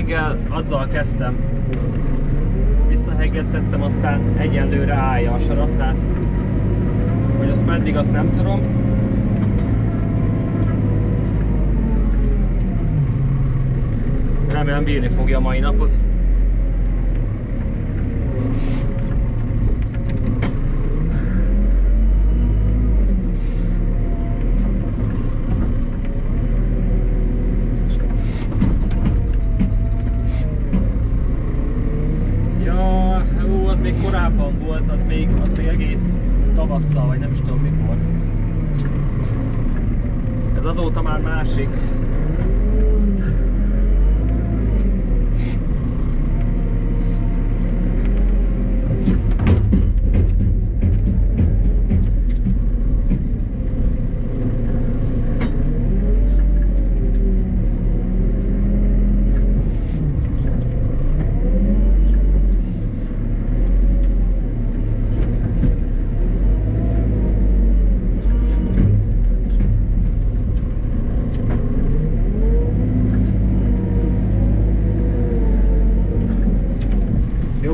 reggel azzal kezdtem, visszahegeztettem, aztán egyenlőre állja a sarat, hát hogy azt meddig azt nem tudom. Remélem bírni fogja a mai napot.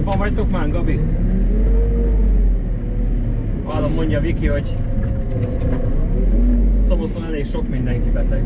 Hol vagytok már, Gabi? Vállom mondja Viki, hogy Szomoszon elég sok mindenki beteg.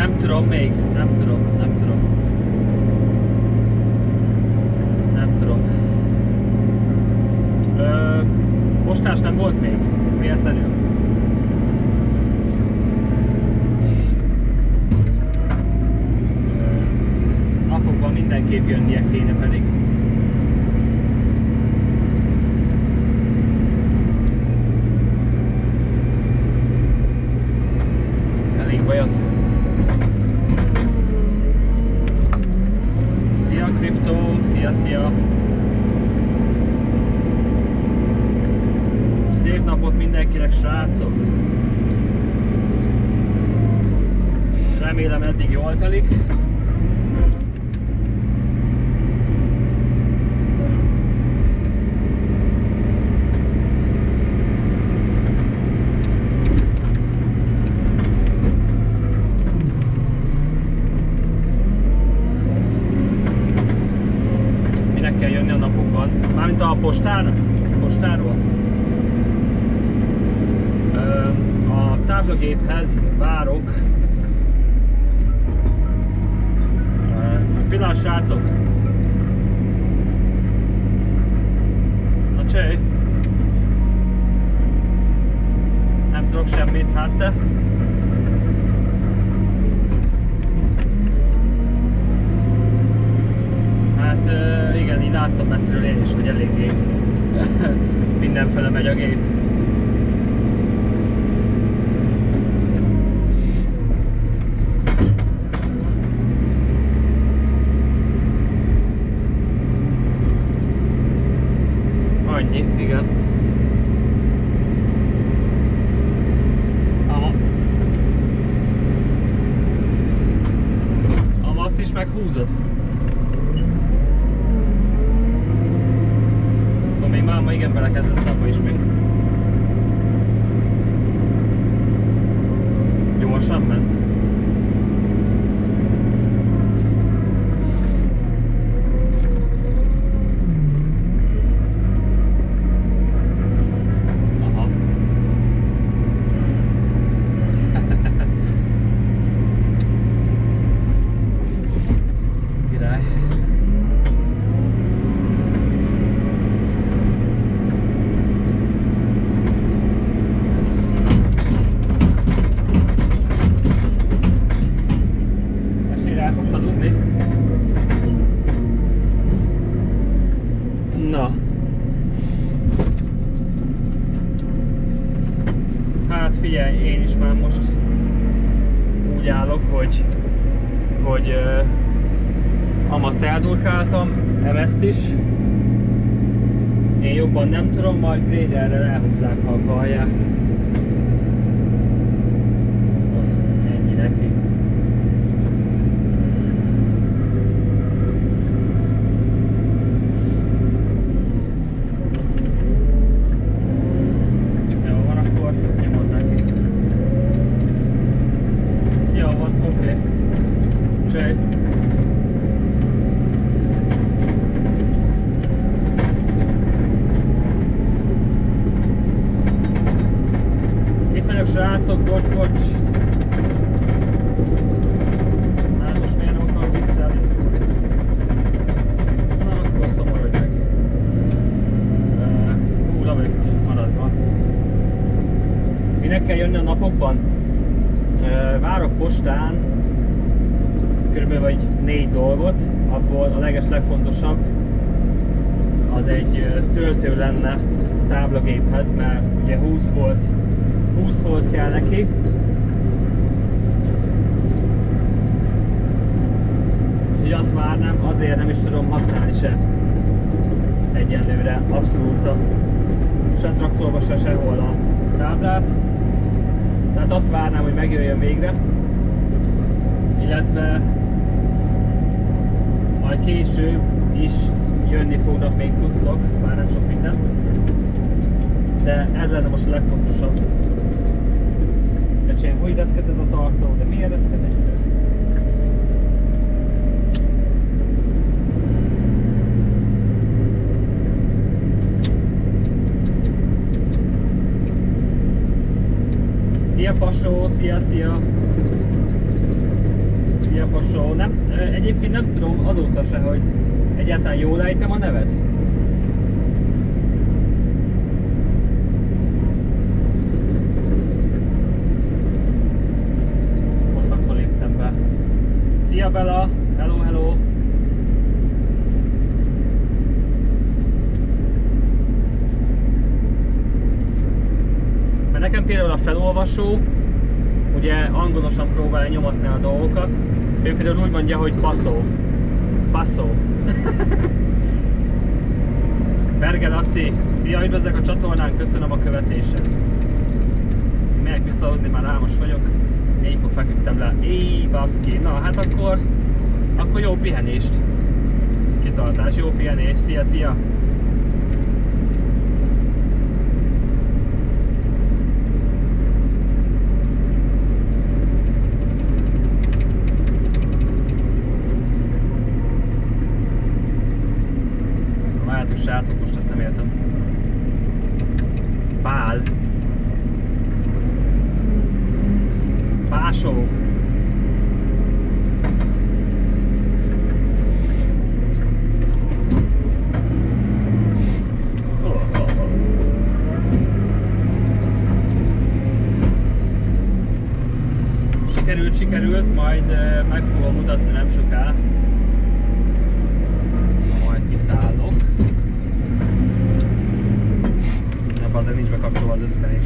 Nem tudom még, nem tudom, nem tudom. Nem tudom. Ö, mostás nem volt még, véletlenül. ez lenne most a legfontosabb. De csinálj, hogy reszket ez a tartó, de miért reszket? Kitartás, jó pihenést. Szia, szia. Várjátok srácok, most ezt nem értem. Pál. Pásó. Sikerült, majd meg fogom mutatni nem soká. Majd kiszállok. Azért nincs bekapcsolva az összkerék.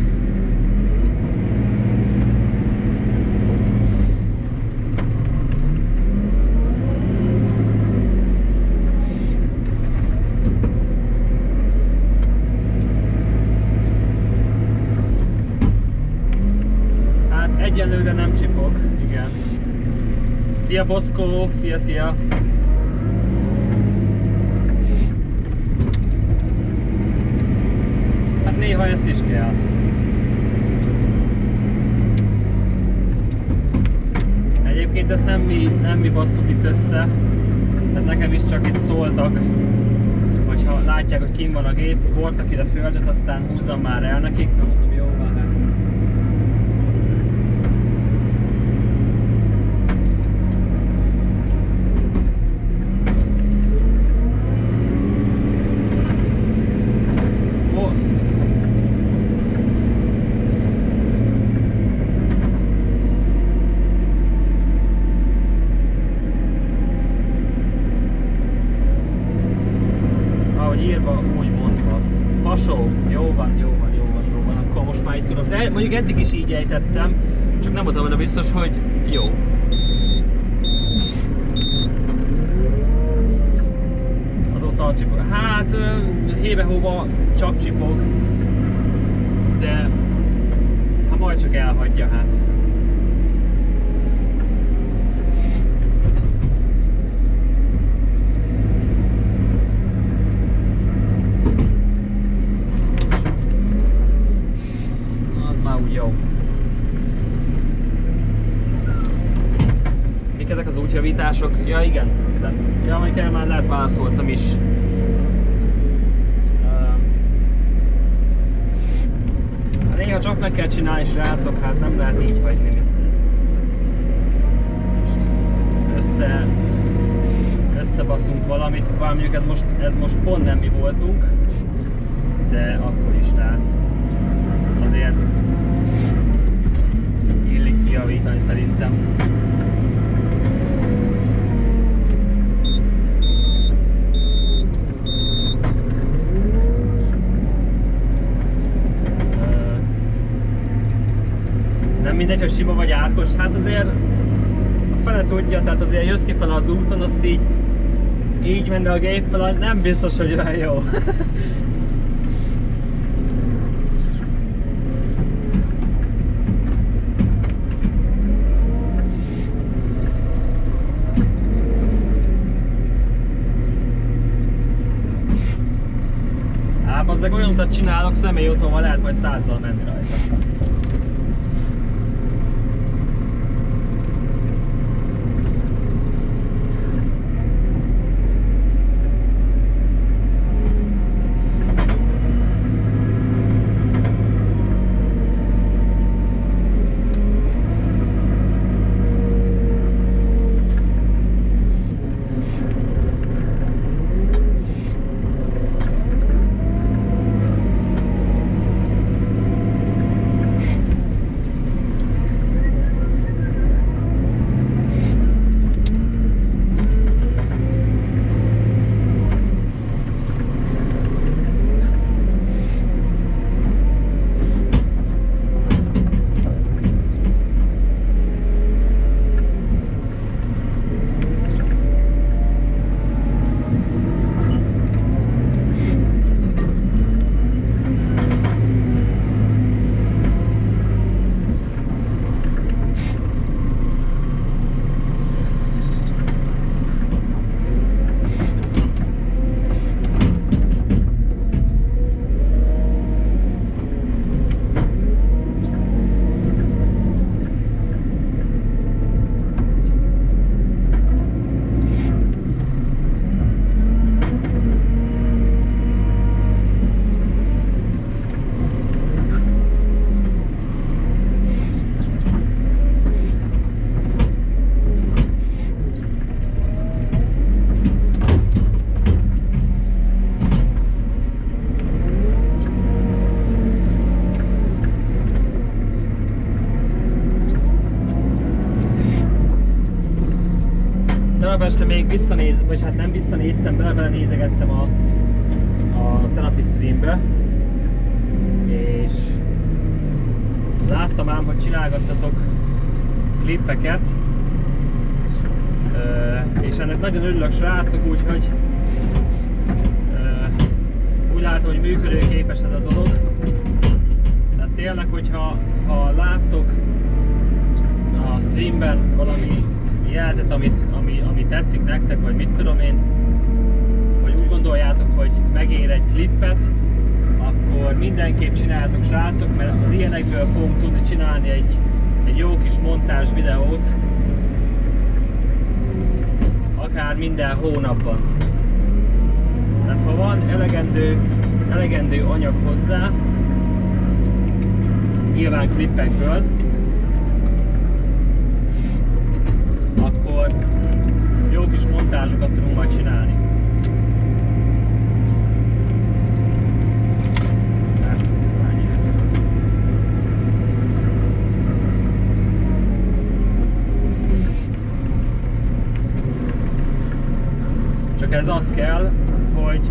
Hát egyelőre nem csipog, igen. Szia Boszkó, szia szia! Hát néha ezt is kell. Egyébként ezt nem mi, nem mi basztuk itt össze, tehát nekem is csak itt szóltak, hogyha látják, hogy kim van a gép, hordtak ide földet, aztán húzzam már el nekik, mert mondom, jó van, hát Ó. Ahogy írva, úgy mondva. Pasó, jó van, jó van, jó van, jó van, akkor most már így tudom. De mondjuk eddig is így ejtettem, csak nem voltam benne biztos, hogy jó. Azóta a csipog. Hát hébe-hóba csak csipog, de hát majd csak elhagyja hát. Az már úgy jó. Mik ezek az útjavítások? Ja igen, tehát, ja, amikkel már lehet válaszoltam is. Ö, hát Néha csak meg kell csinálni, srácok, hát nem lehet így hagyni. Most össze, összebaszunk valamit, bár mondjuk ez most, ez most pont nem mi voltunk, de akkor is, tehát azért illik kijavítani szerintem. Ö, Nem mindegy, hogy sima vagy árkos, hát azért a fele tudja, tehát azért jössz kifele az úton, azt így így menne a géppel, nem biztos, hogy olyan jó. Hát azzal olyan utat csinálok, személy otthon lehet majd százzal menni Persze még visszanéz, vagy hát nem visszanéztem, bele, bele nézegettem a, a tenapi streambe, és láttam ám, hogy csinálgattatok klippeket, és ennek nagyon örülök srácok, úgyhogy úgy látom, hogy működőképes ez a dolog. Tehát tényleg, hogyha ha láttok a streamben valami jeltet, amit, ami, ami tetszik nektek, vagy mit tudom én, vagy úgy gondoljátok, hogy megér egy klippet, akkor mindenképp csináljátok srácok, mert az ilyenekből fogunk tudni csinálni egy, egy jó kis montázs videót, akár minden hónapban. Tehát ha van elegendő, elegendő anyag hozzá, nyilván klippekből, akkor montázsokat tudunk majd csinálni. Csak ez az kell, hogy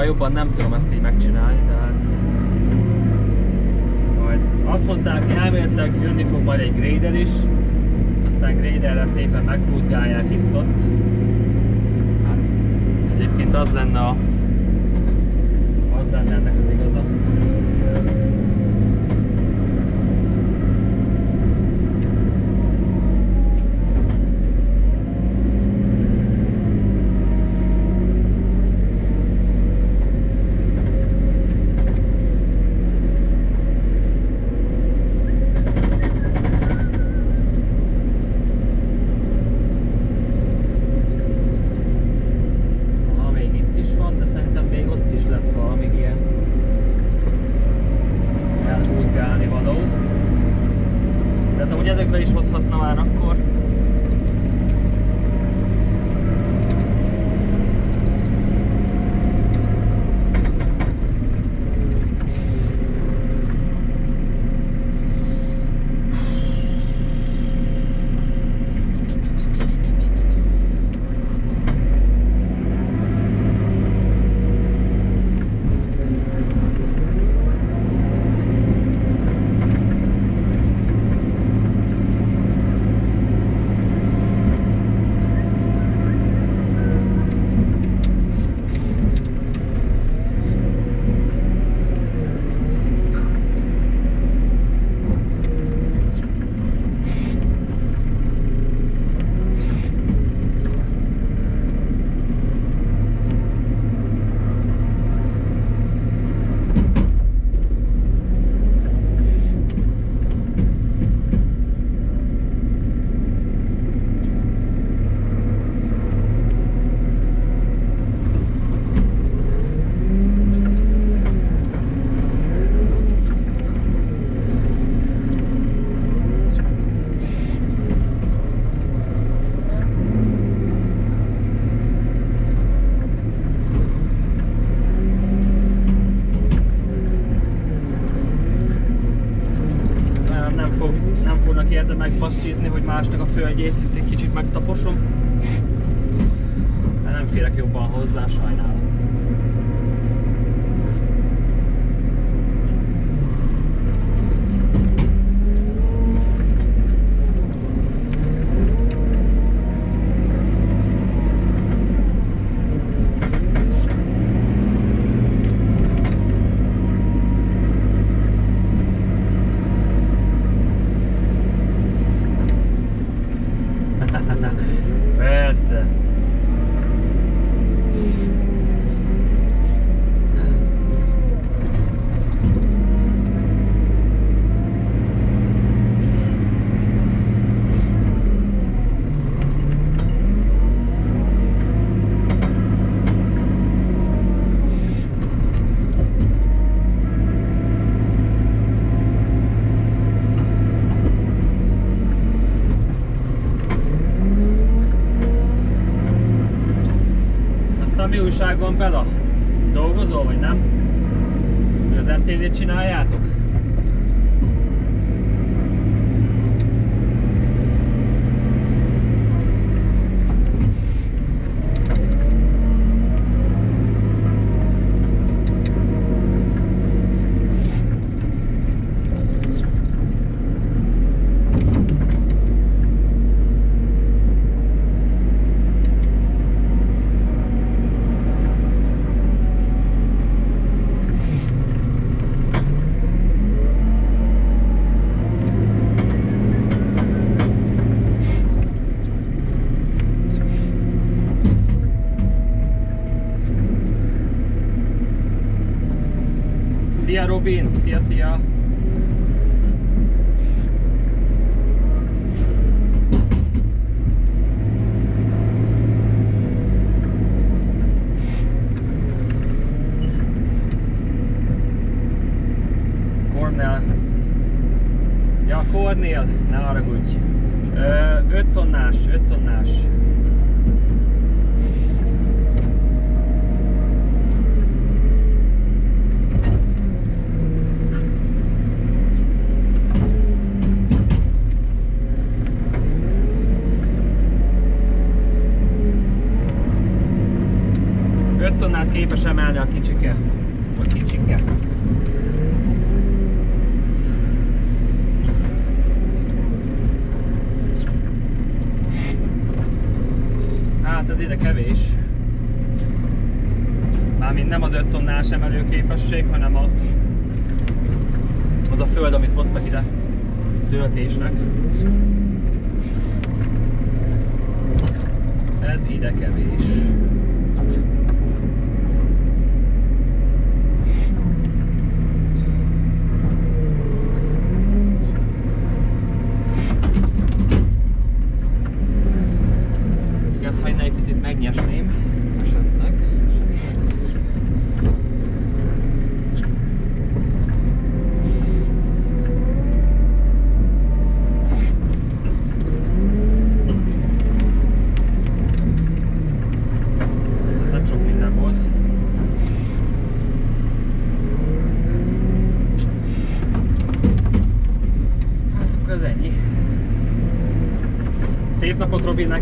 sokkal jobban nem tudom ezt így megcsinálni, tehát... Majd azt mondták, elméletileg jönni fog majd egy grader is, aztán graderrel szépen meghúzgálják itt-ott. Hát egyébként az lenne a... kicsit megtaposom. újságban Bela? Dolgozol, vagy nem? Az MTV-t csináljátok?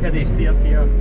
közlekedés. Szia, szia!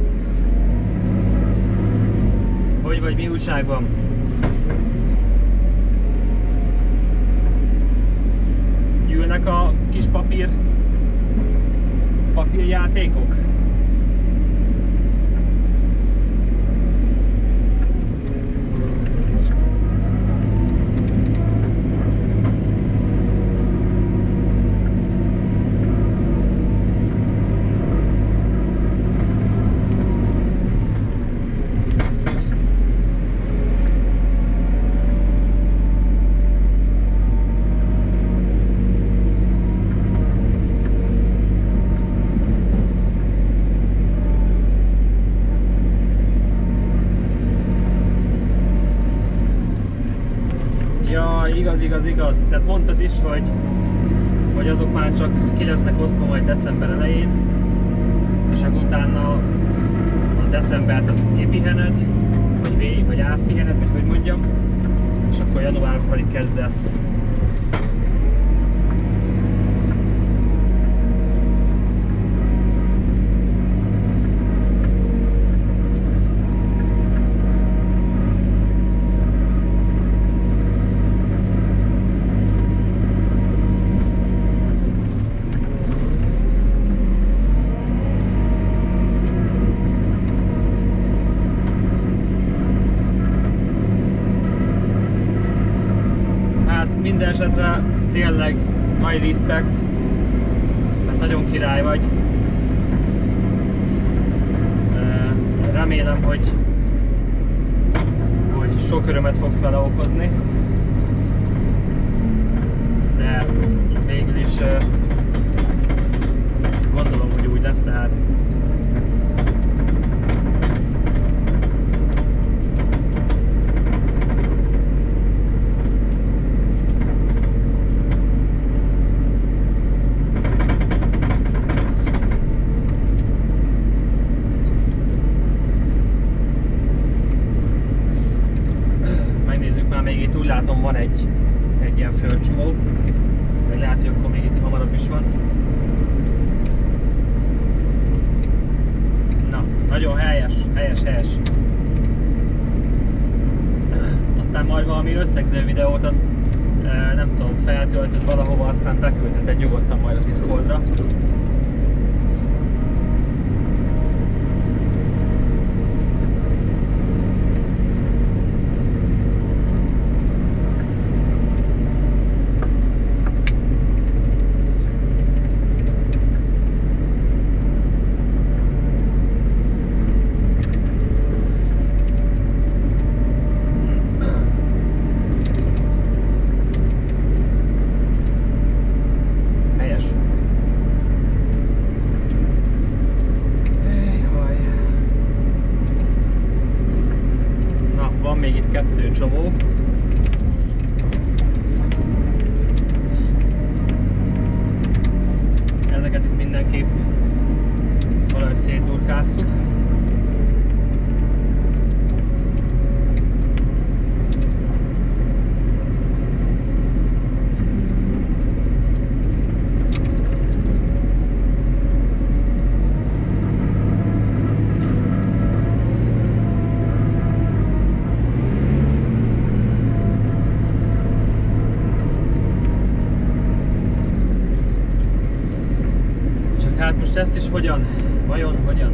Ezt is hogyan? Vajon hogyan?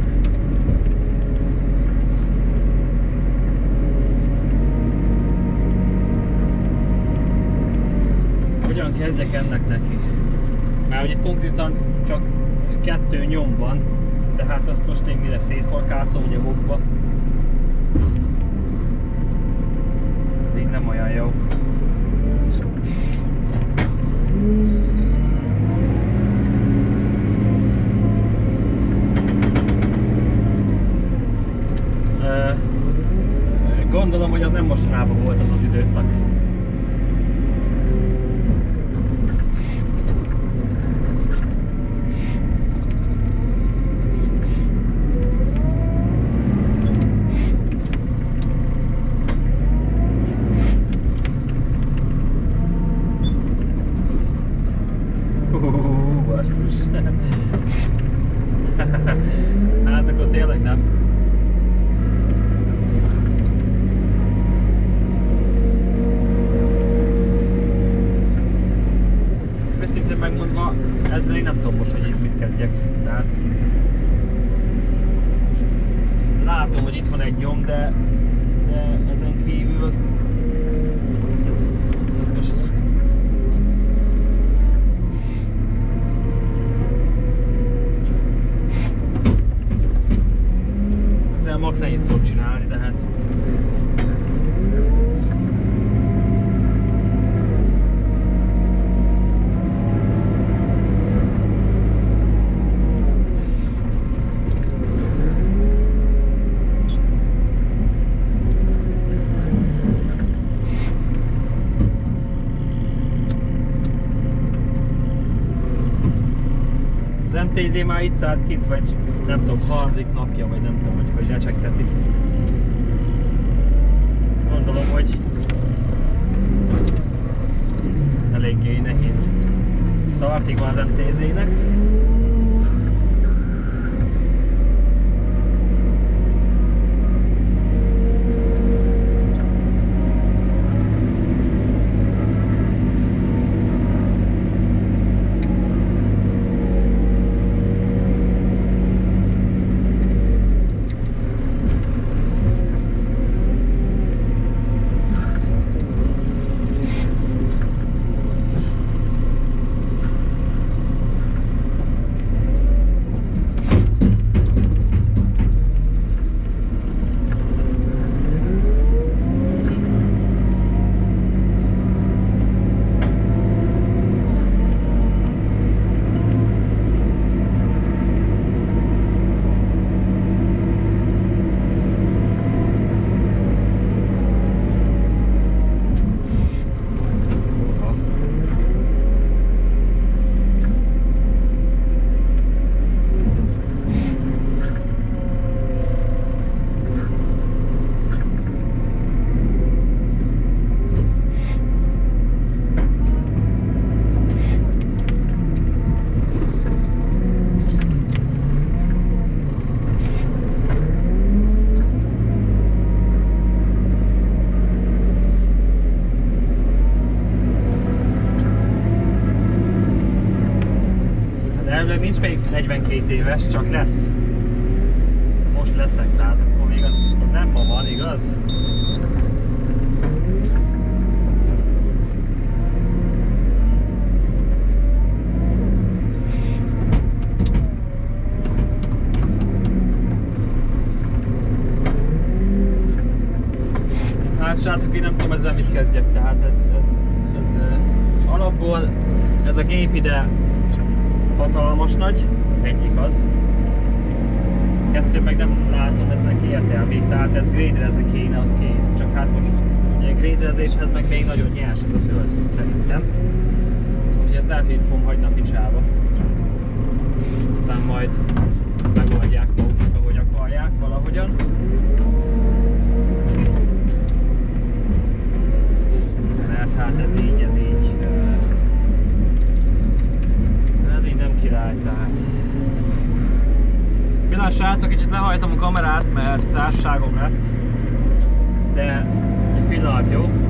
Hogyan kezdjek ennek neki? Már hogy itt konkrétan csak kettő nyom van, de hát azt most én mire szétforkászom nyomokba. Ez így nem olyan jó. Gondolom, hogy az nem mostanában volt az az időszak. MTZ már itt szállt kint, vagy nem tudom, harmadik napja, vagy nem tudom, hogy hogy recsegtetik. Gondolom, hogy eléggé nehéz szartig van az nincs még 42 éves, csak lesz. Most leszek, tehát akkor még az, az nem ma van, igaz? Hát srácok, én nem tudom ezzel mit kezdjek, tehát ez, ez, ez uh, alapból ez a gép ide hatalmas nagy, egyik az. Kettő meg nem látom, ez neki értelmét, tehát ez grédrezni kéne, az kész. Csak hát most ugye grédrezéshez meg még nagyon nyers ez a föld, szerintem. Úgyhogy ezt lehet, hogy itt fogom hagyni a picsába. Aztán majd megoldják maguk, ahogy akarják valahogyan. Mert hát ez így, ez így. Ez így nem király, tehát. Pillanat srácok, kicsit lehajtom a kamerát, mert társaságom lesz. De egy pillanat, jó?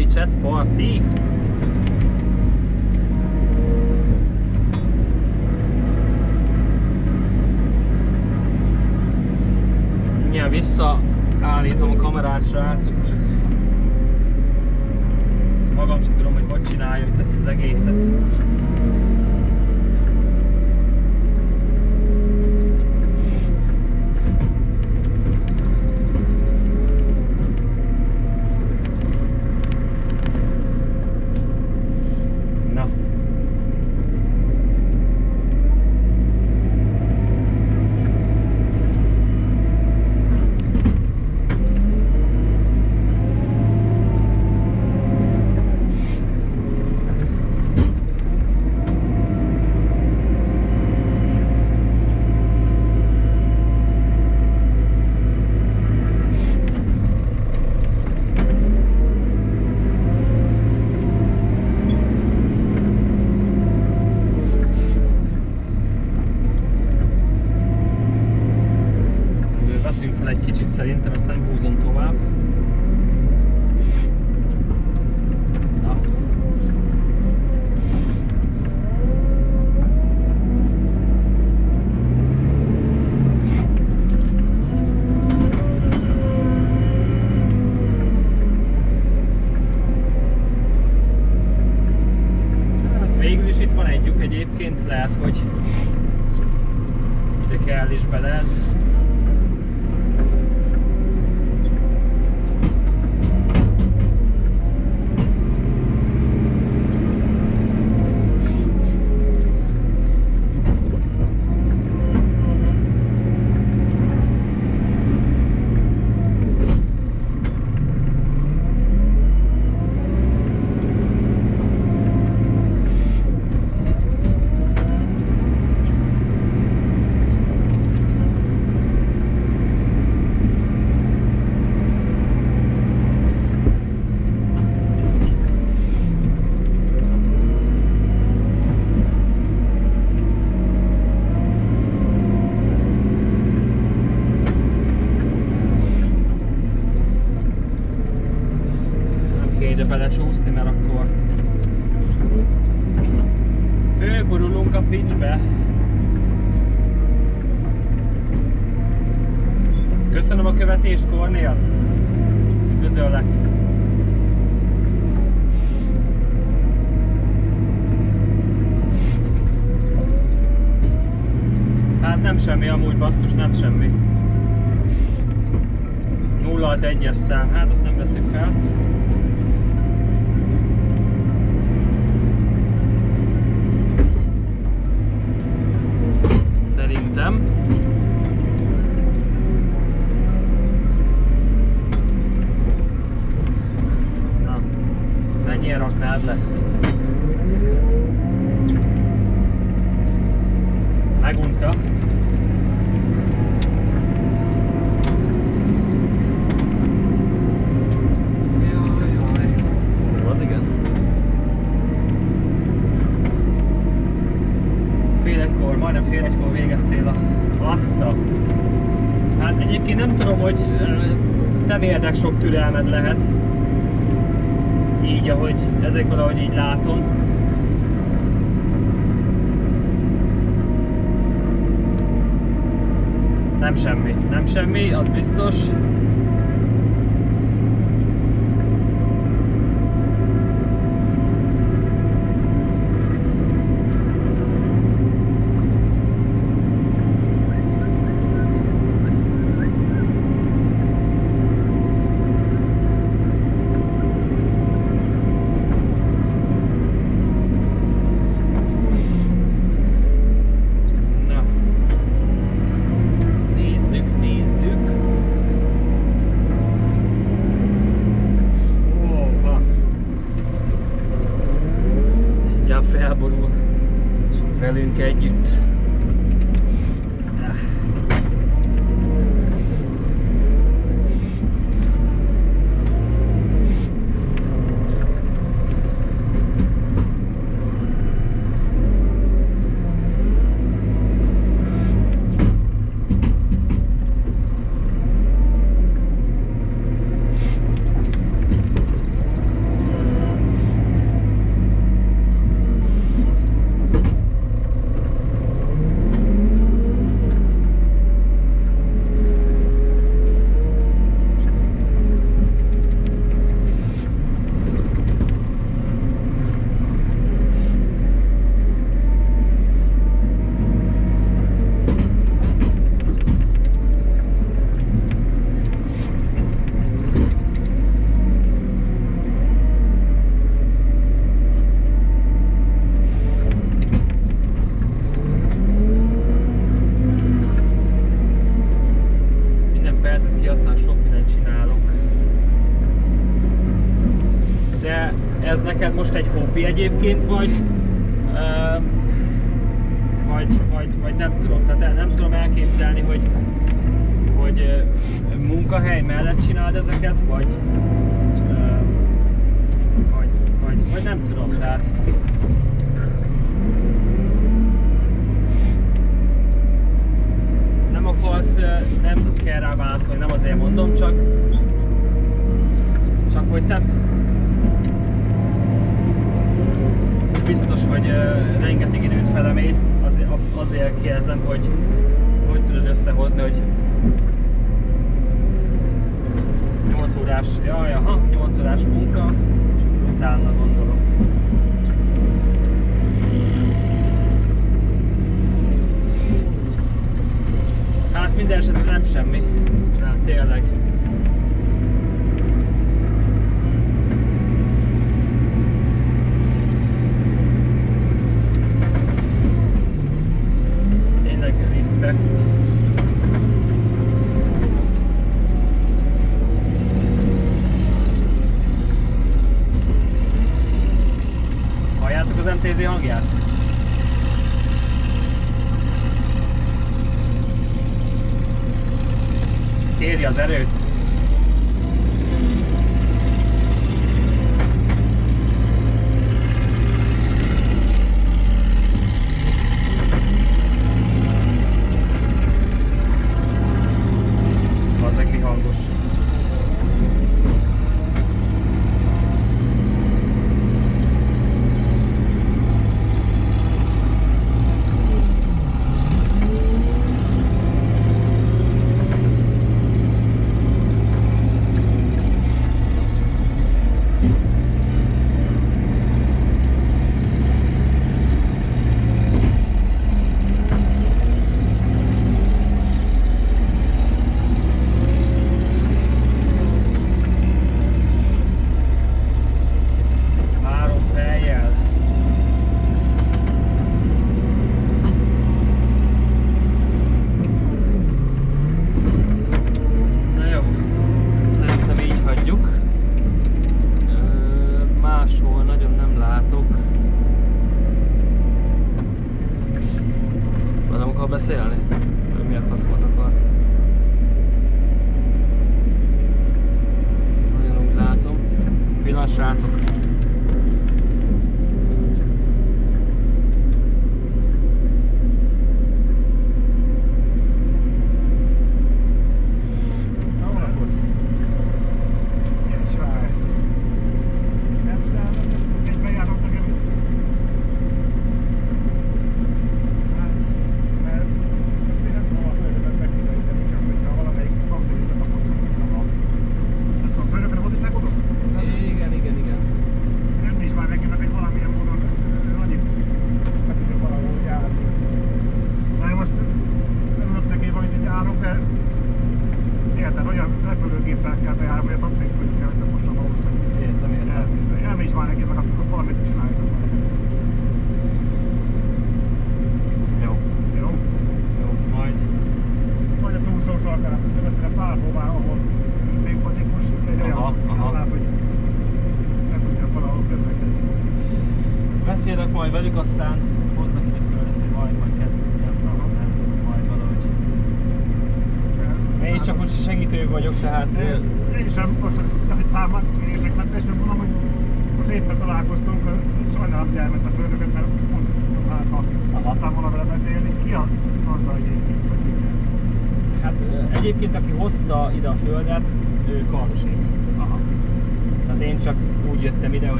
mai chat party. Mindjárt visszaállítom a kamerát, srácok, csak magam sem tudom, hogy hogy csináljam itt ezt az egészet. sok türelmed lehet, így ahogy ezekből, ahogy így látom. Nem semmi, nem semmi, az biztos.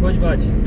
Helyzet? Hogy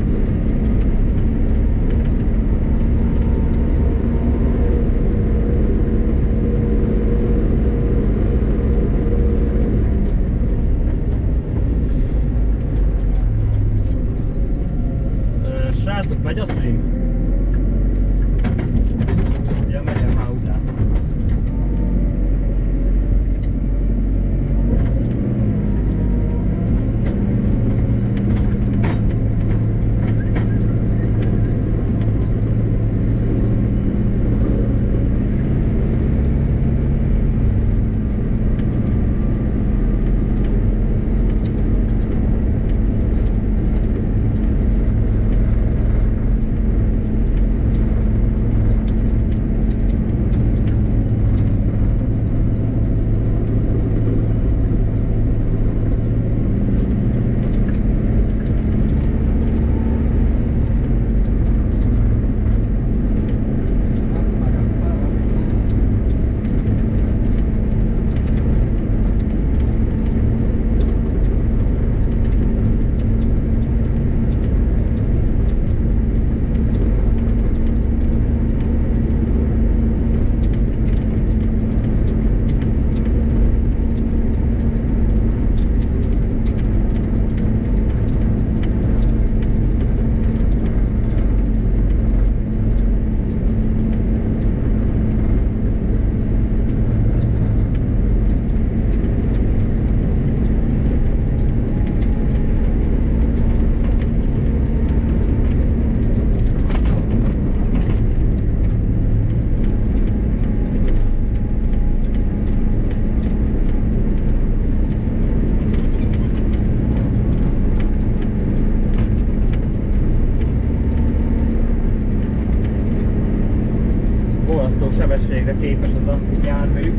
sebességre képes ez a jármű.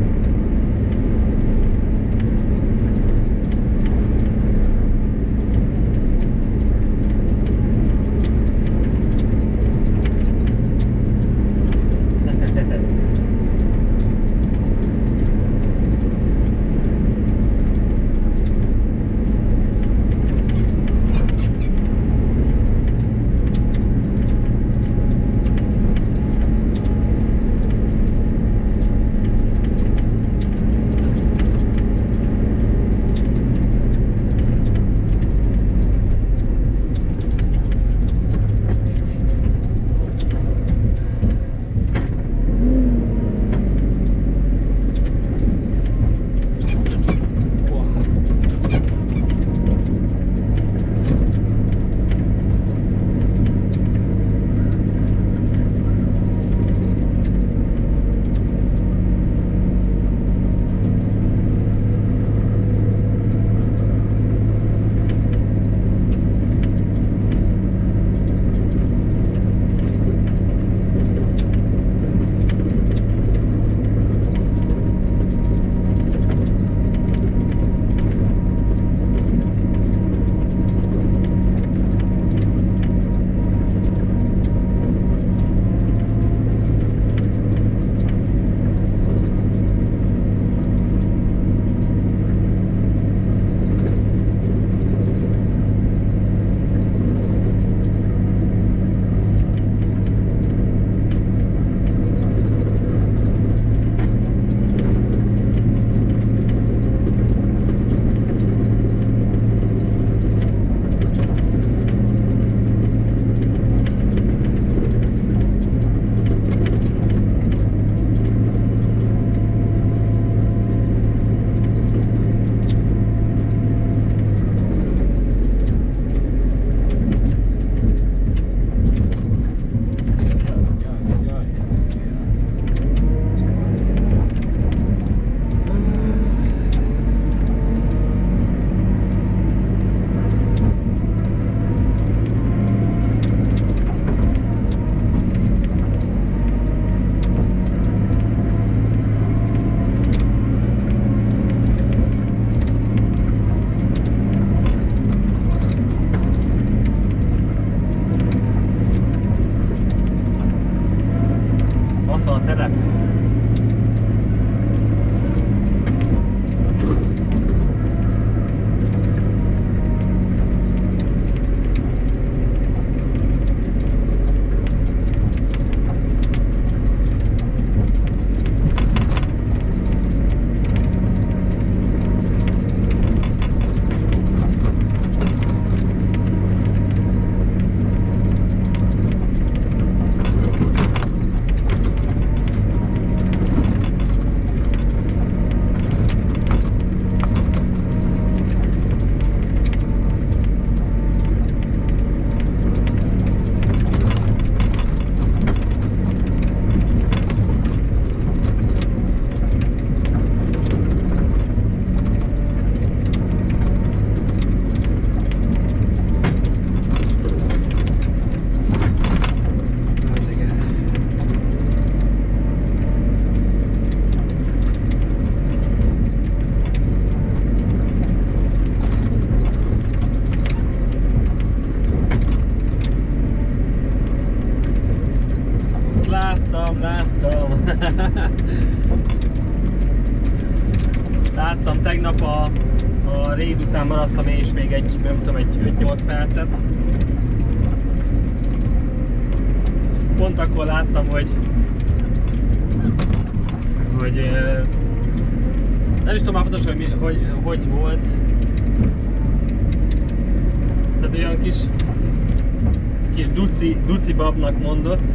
Babnak mondott,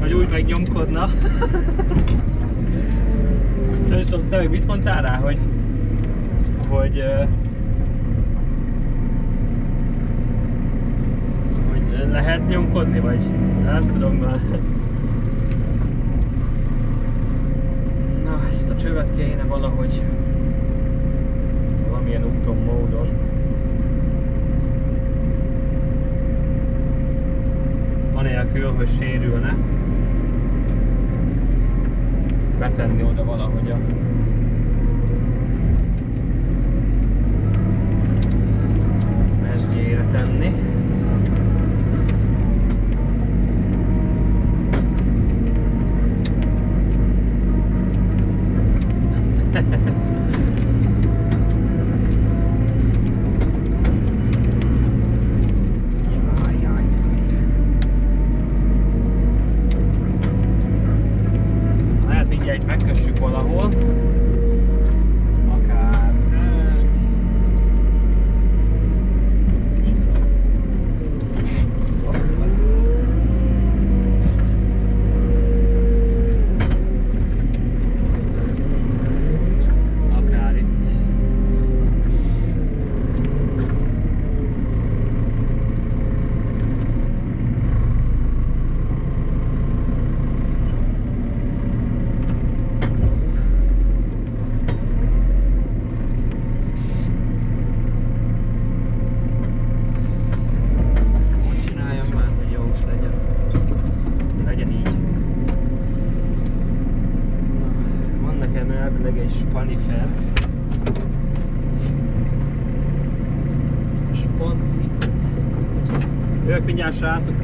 hogy úgy megnyomkodna. Nem is tudom, mit mondtál rá, hogy, hogy, hogy lehet nyomkodni, vagy nem tudom már. Na, ezt a csövet kéne valahogy hogy sérülne. Betenni oda valahogy a mesdjére tenni. Jaj, jaj, jaj. Lehet mindjárt itt megkössük valahol. Akár mert... Nem is tudom. Hoppá. Akár itt. Hogy csináljam már, hogy jó is legyen. Legyen így. Na, Van nekem elvileg egy spanifer. Sponci. Jövök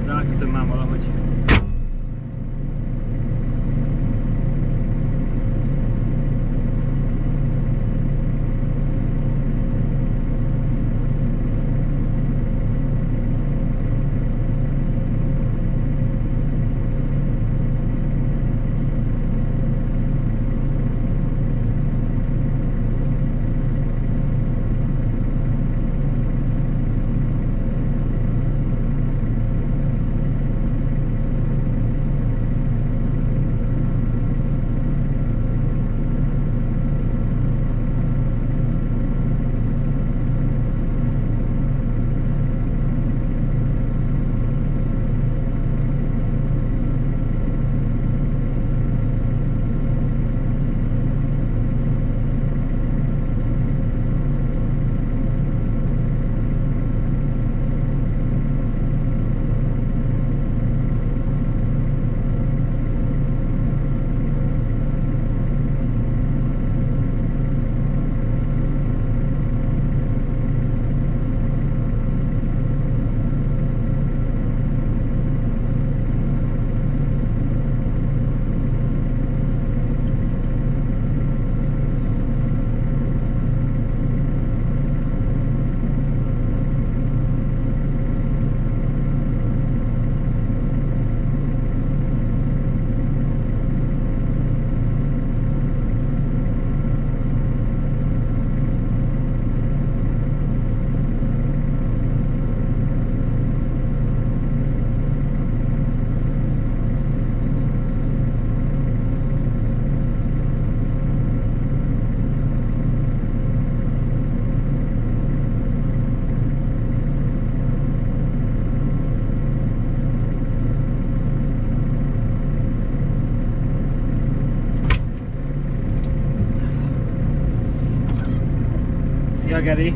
Szia Geri!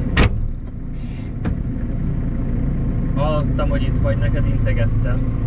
Hallottam, hogy itt vagy, neked integettem.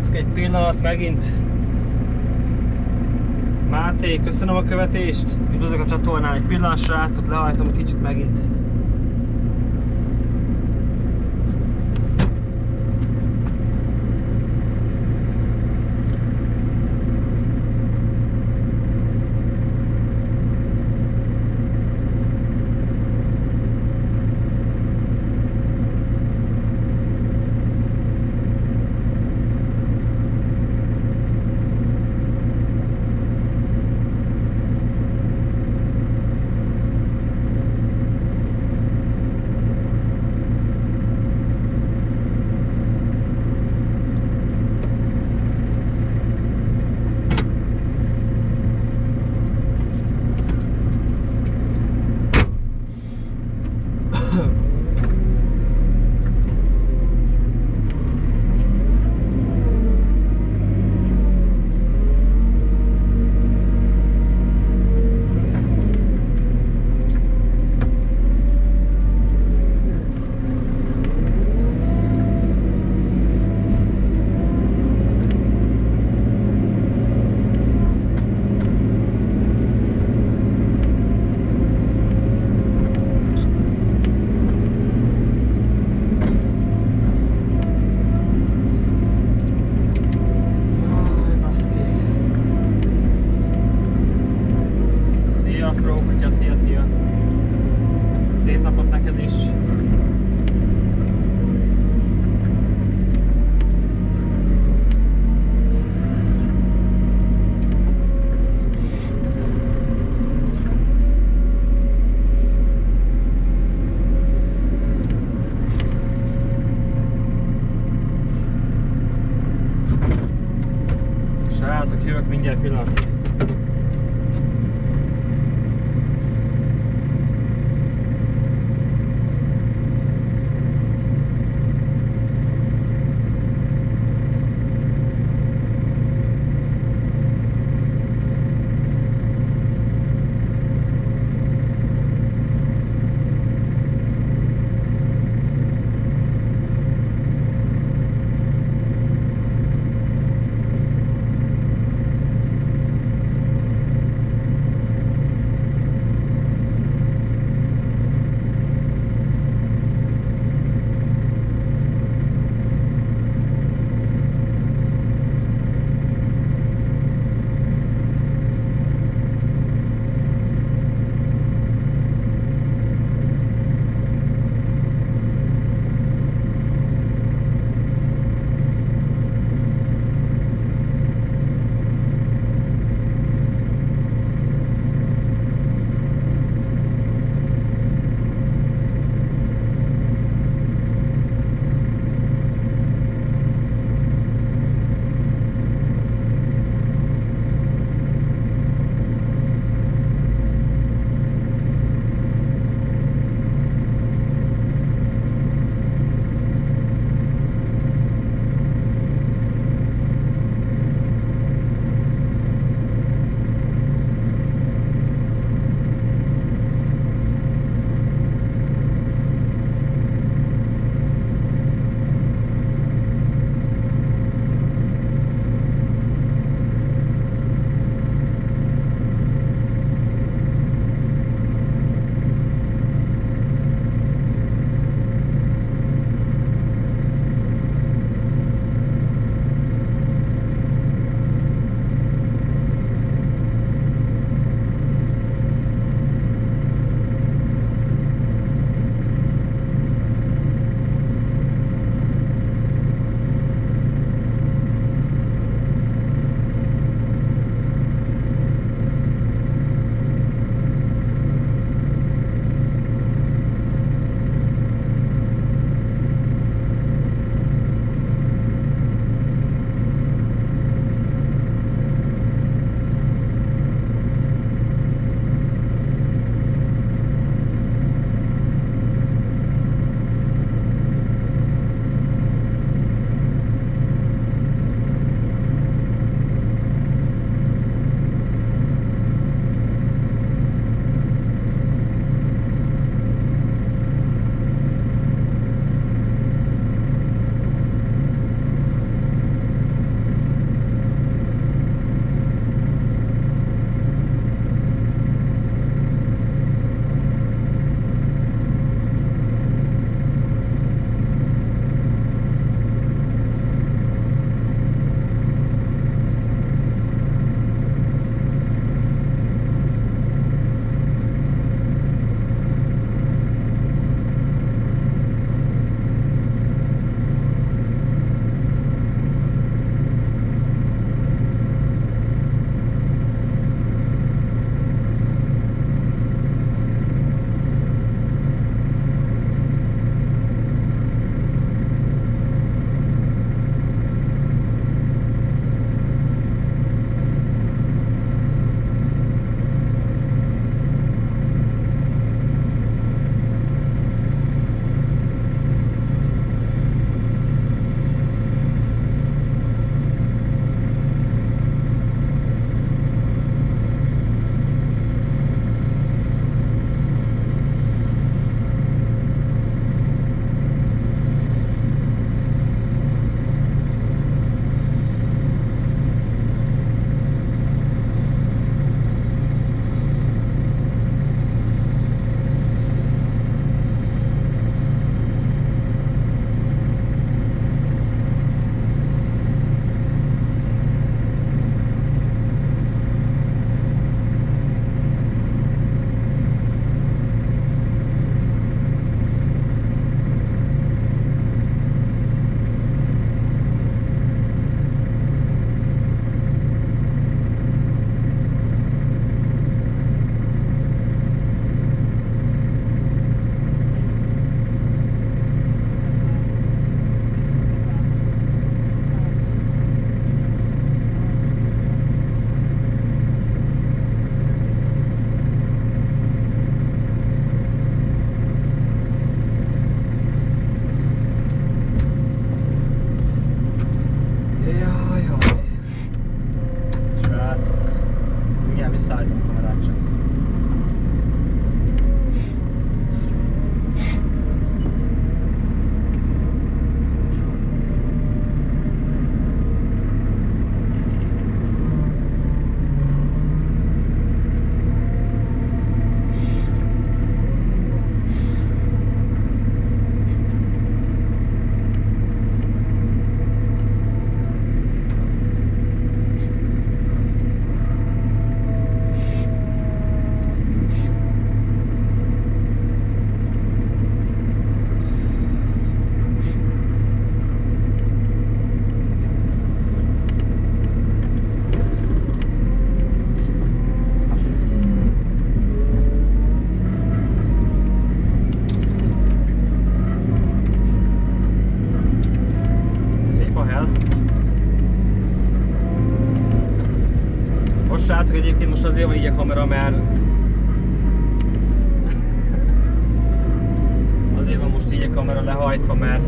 srácok, egy pillanat megint. Máté, köszönöm a követést. Üdvözlök a csatornán, egy pillanat srácok, lehajtom kicsit megint. Most azért van így a kamera, mert azért van most így a kamera lehajtva, mert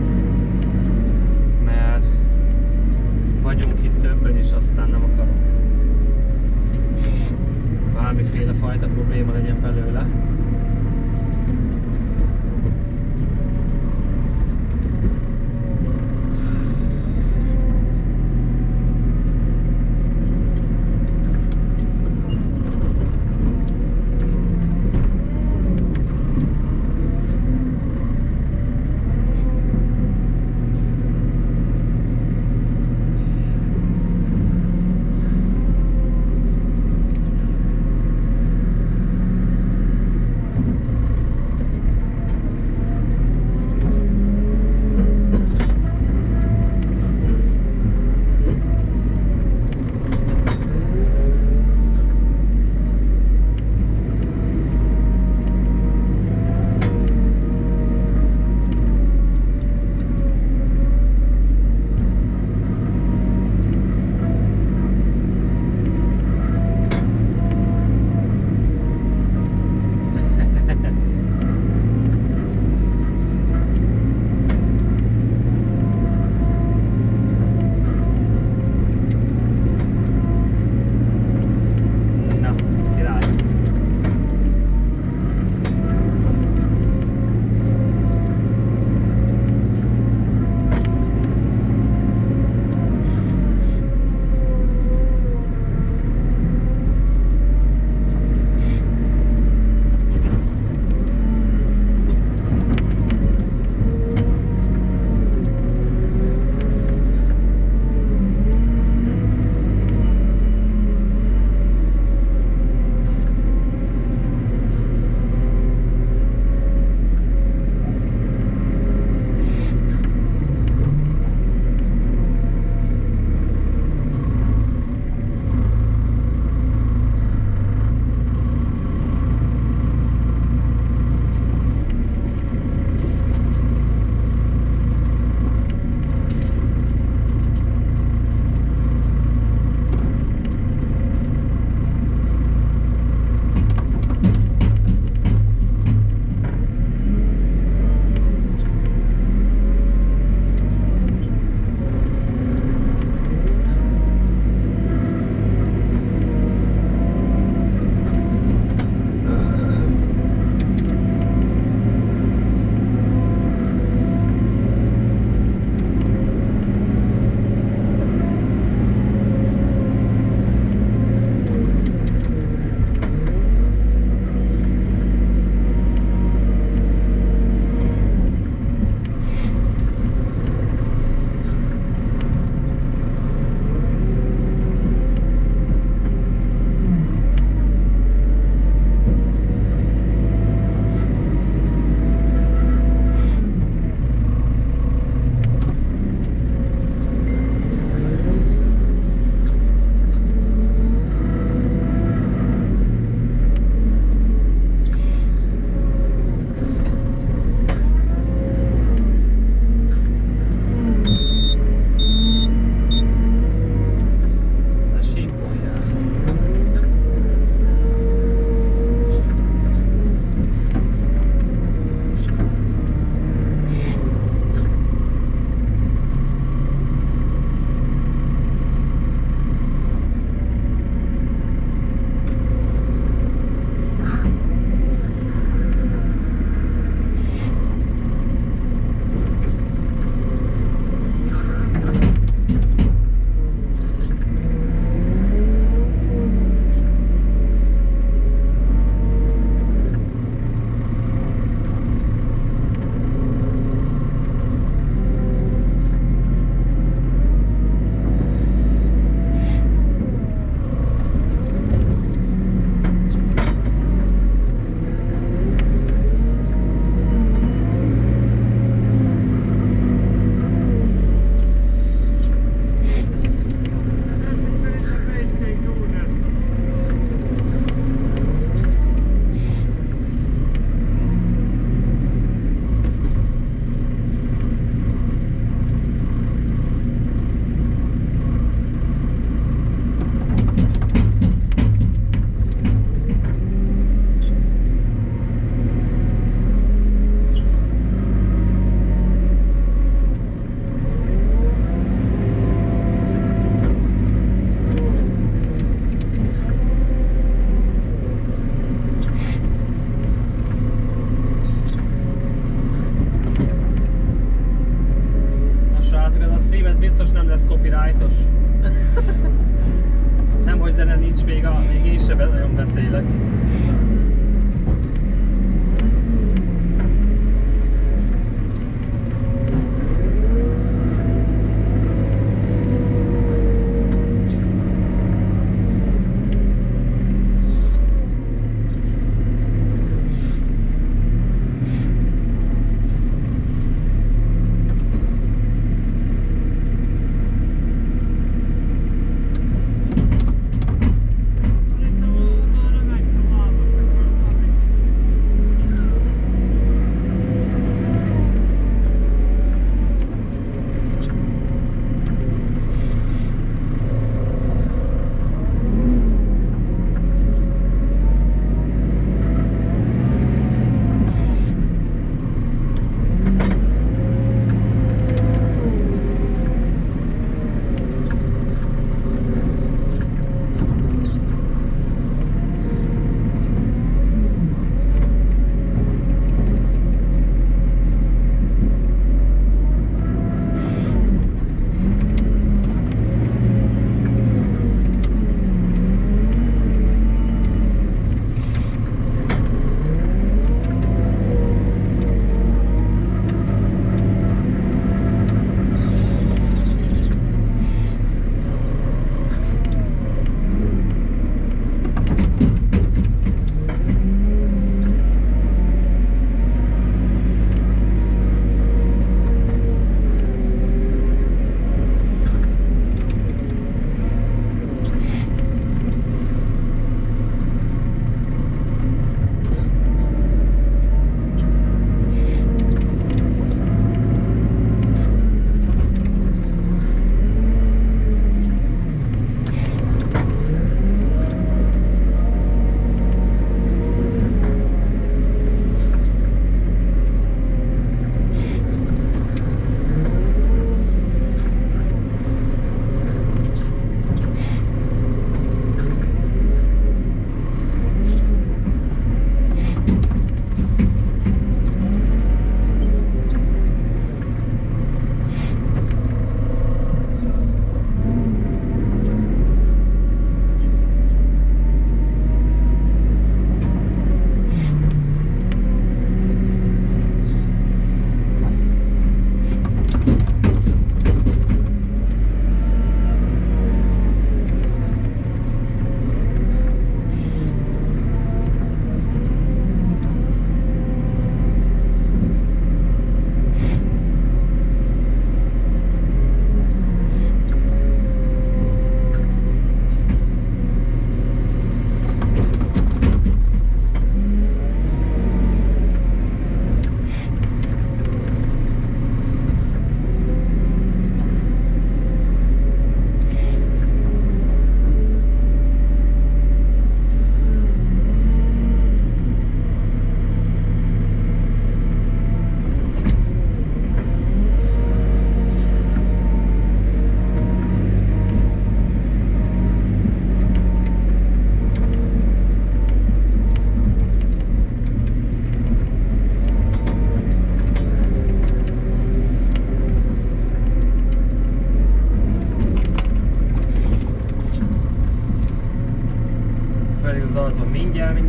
Mindjárt, mindjárt.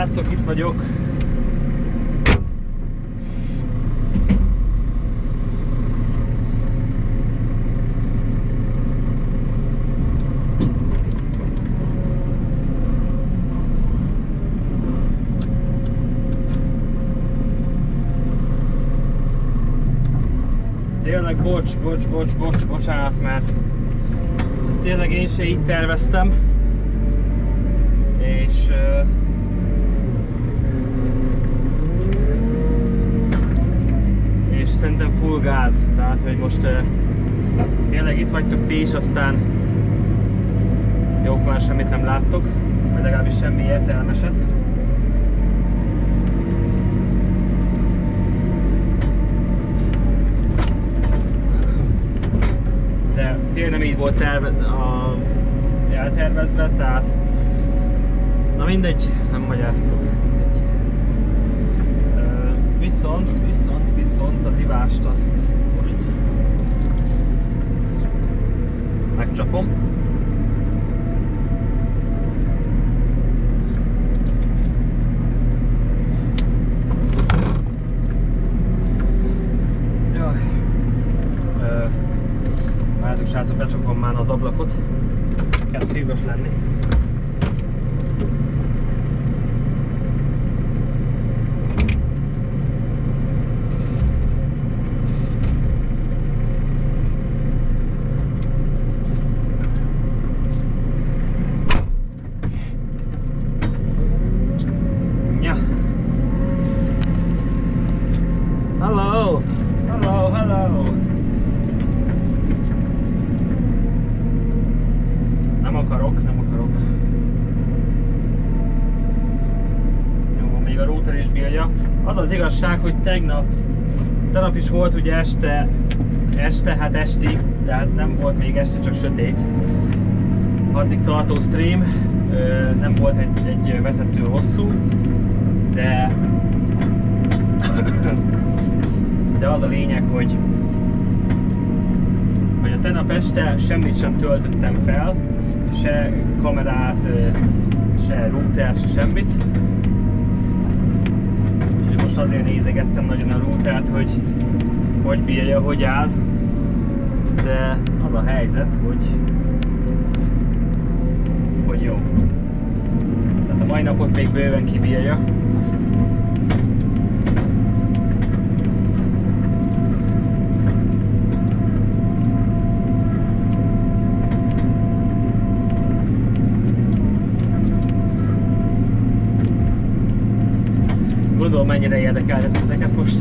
Srácok, itt vagyok. Tényleg bocs, bocs, bocs, bocs, bocsánat, mert ezt tényleg én se így terveztem. És uh, és szerintem gáz, tehát hogy most tényleg itt vagytok ti is, aztán jó, már semmit nem láttok, vagy legalábbis semmi értelmeset. De tényleg nem így volt terve, a, eltervezve, tehát na mindegy, nem magyarázkodok. Viszont, viszont, viszont az ivást azt most megcsapom. is volt ugye este, este, hát esti, tehát nem volt még este, csak sötét. Addig tartó stream, nem volt egy, egy vezető hosszú, de de az a lényeg, hogy hogy a tegnap este semmit sem töltöttem fel, se kamerát, se routert, se semmit, azért nézegettem nagyon a rútát, hogy hogy bírja, hogy áll. De az a helyzet, hogy, hogy jó. Tehát a mai napot még bőven kibírja. annyira érdekel ez ezeket most.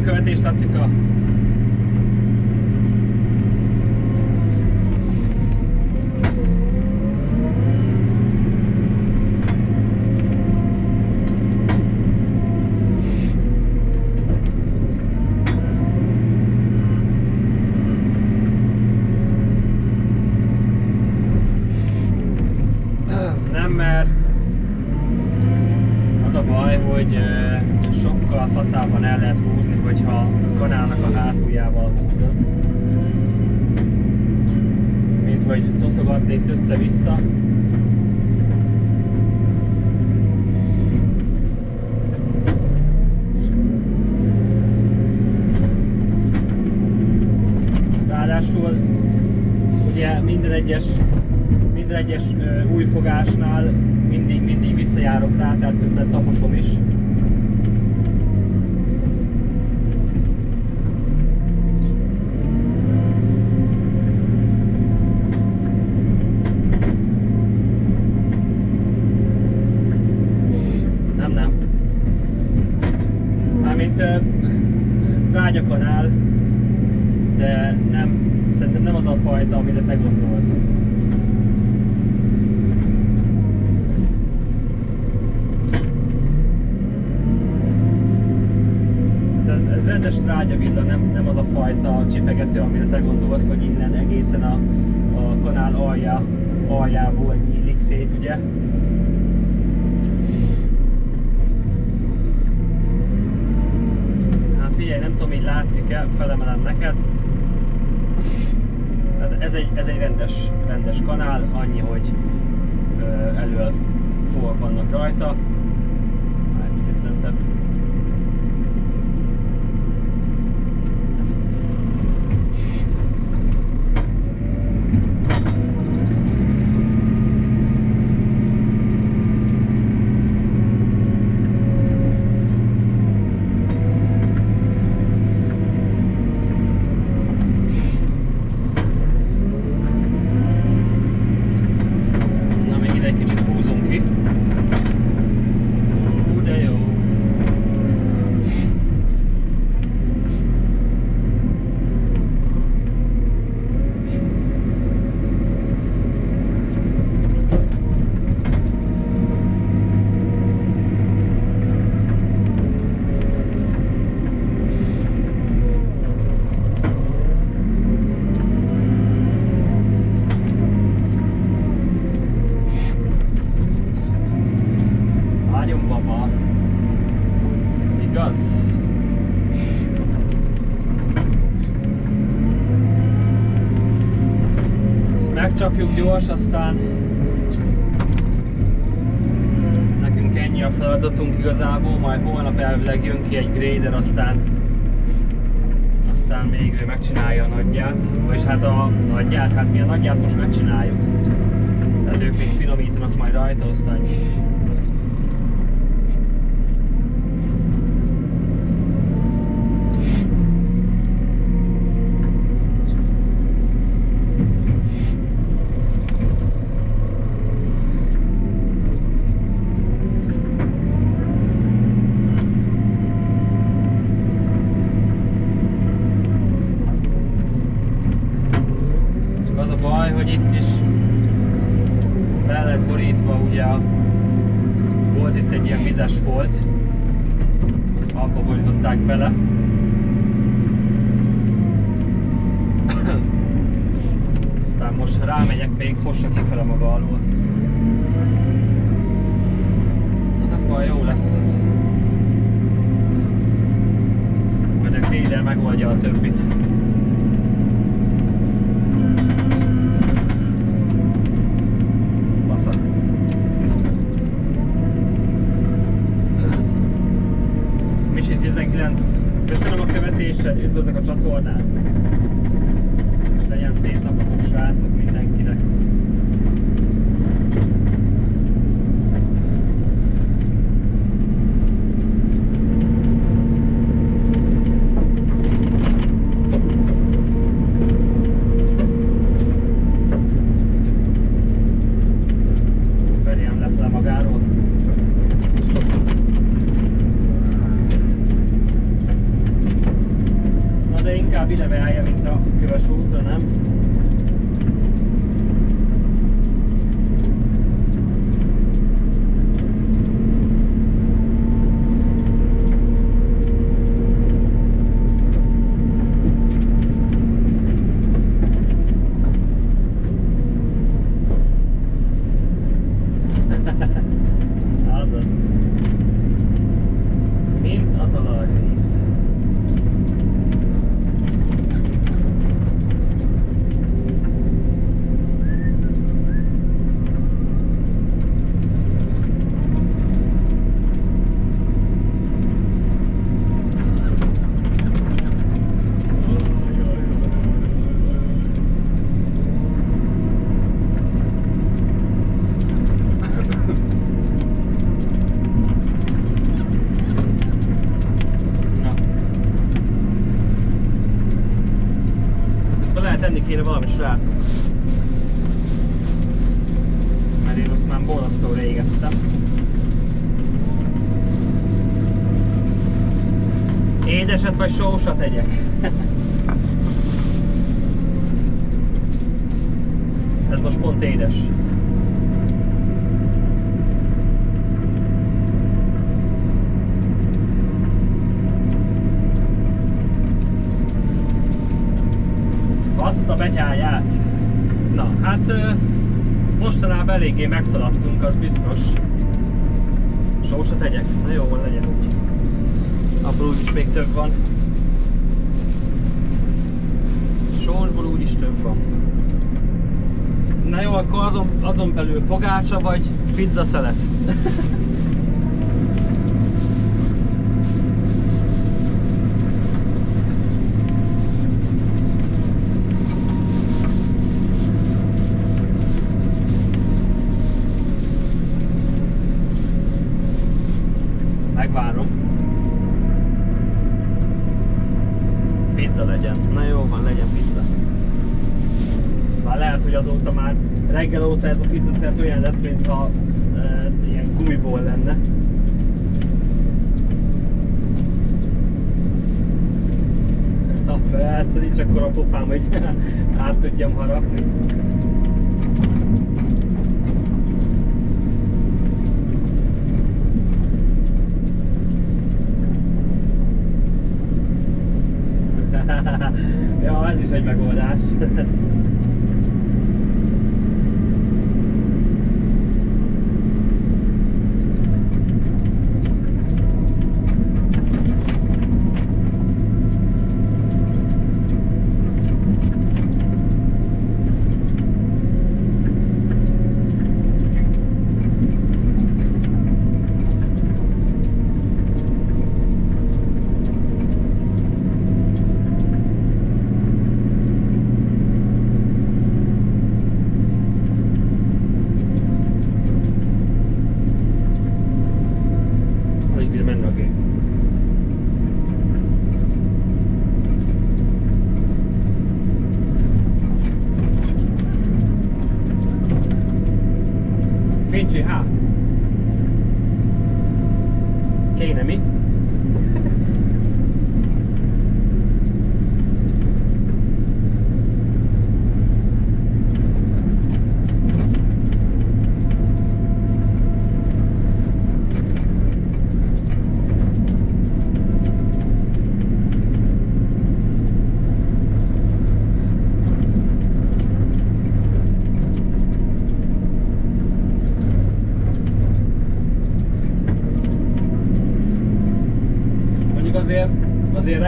Köszönöm szépen a követést, Lacika! kopjunk gyors, aztán nekünk ennyi a feladatunk igazából, majd holnap elvileg jön ki egy grader, aztán aztán még ő megcsinálja a nagyját, vagyis hát a nagyját, hát mi a nagyját most megcsináljuk. Tehát ők még finomítanak majd rajta, aztán za selekcję. い波？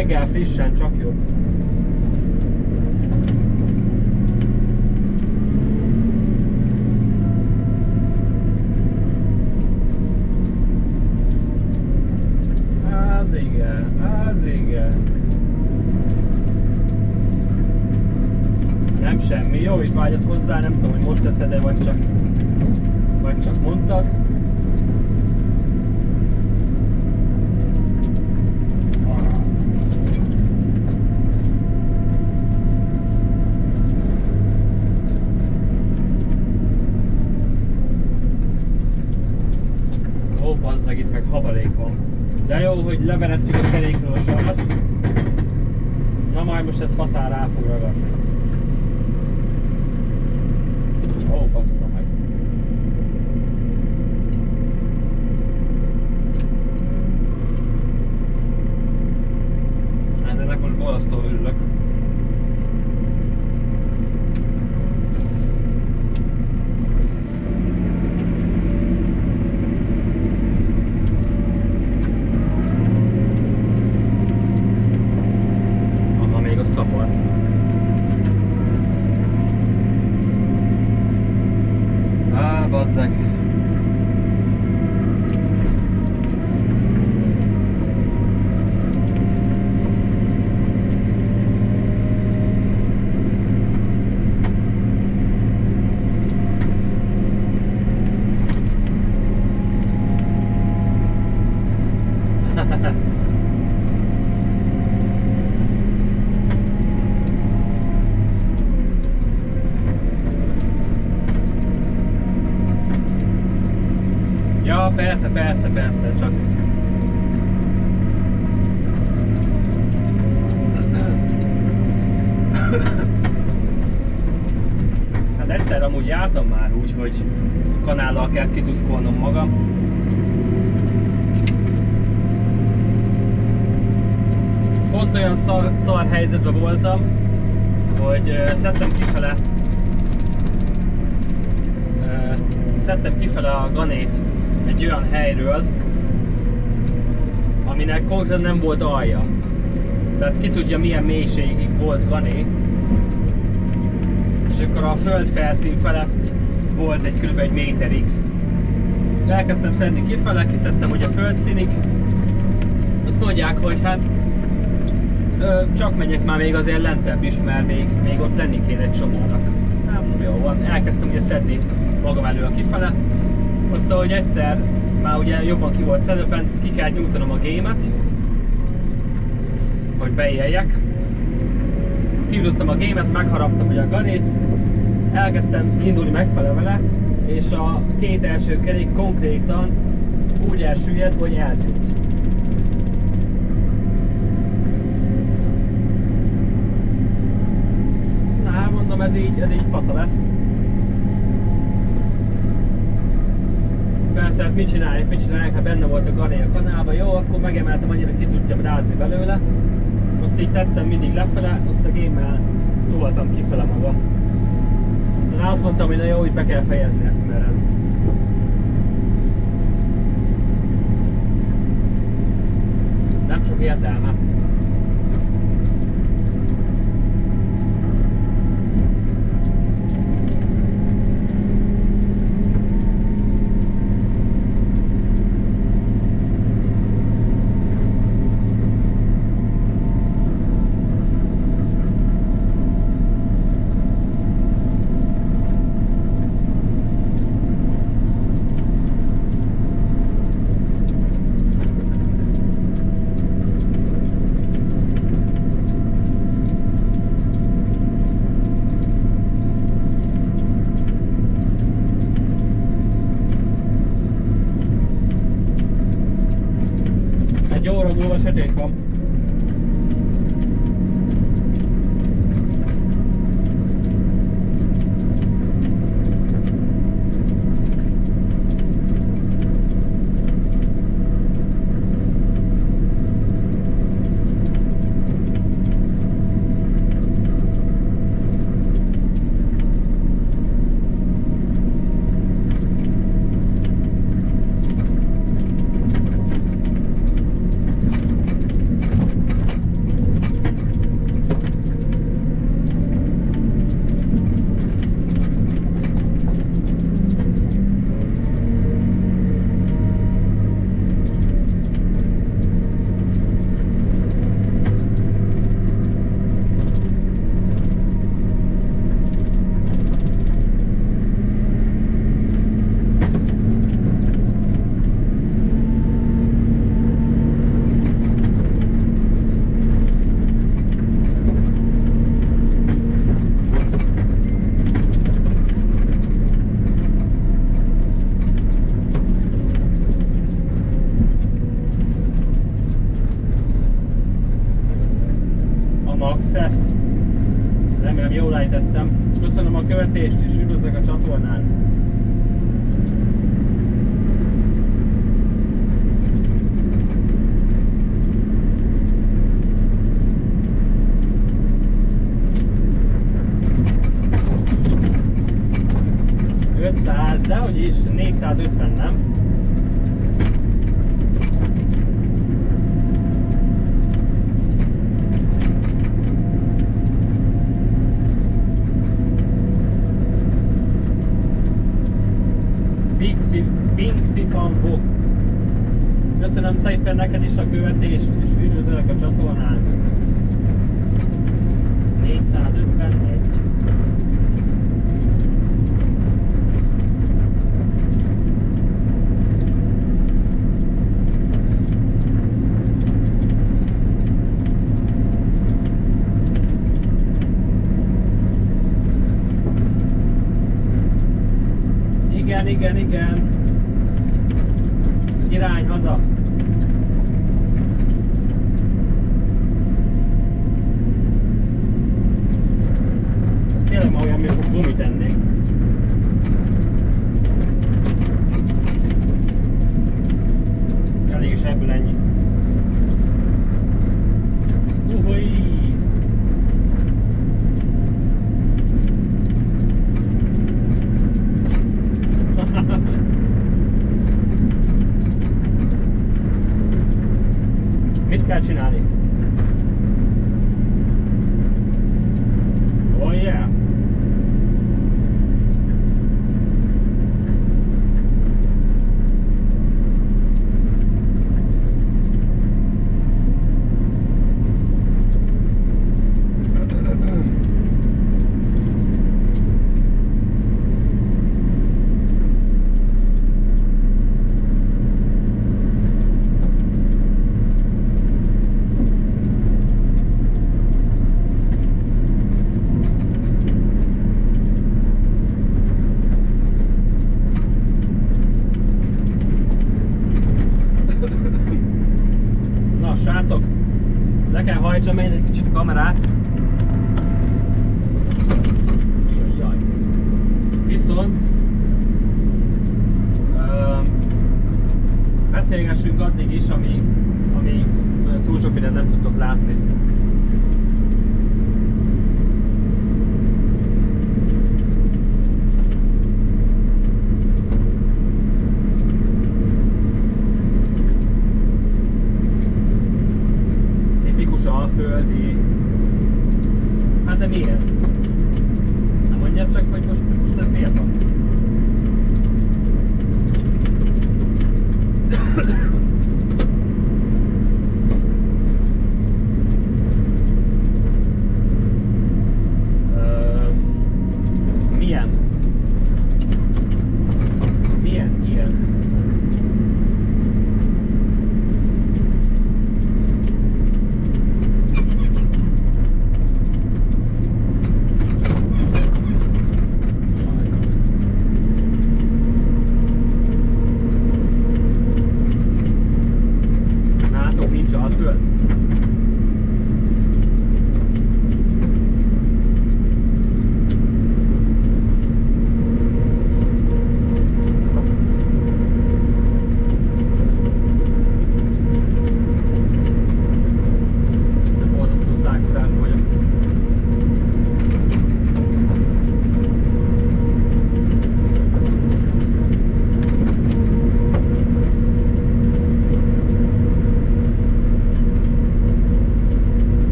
reggel frissen, csak jobb. Sabasa Bassa. Ki tudja milyen mélységig volt gané. És akkor a föld felszín felett volt egy kb. egy méterig. Elkezdtem szedni kifele, kiszedtem ugye a földszínig. Azt mondják, hogy hát ö, csak megyek már még azért lentebb is, mert még, még ott lenni kéne egy csomónak. Nem, jó van. Elkezdtem ugye szedni magam elő a kifele. Azt, hogy egyszer már ugye jobban ki volt szedve, ki kell nyújtanom a gémet, hogy beéljek. Kiütöttem a gémet, megharaptam ugye a ganét, elkezdtem indulni megfelelő vele, és a két első kerék konkrétan úgy elsüllyedt, hogy eltűnt. Na, hát mondom, ez így, ez így fasza lesz. Persze, hát mit csinálják, mit csinálják, hát benne volt a gané a kanálba, jó, akkor megemeltem annyira, ki tudjam rázni belőle. Azt így tettem mindig lefele, azt a gémmel toltam kifele magam. Aztán azt mondtam, hogy na jó, hogy be kell fejezni ezt, mert ez nem sok értelme. Követést és üdvözlök a csatornán. De hogy is, 450 nem?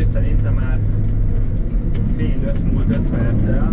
Hogy ő szerintem már fél öt múlt öt perccel.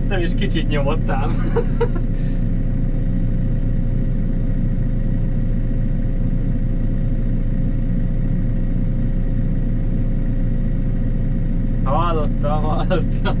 Azt nem is kicsit nyomottál. Hallottam, hallottam.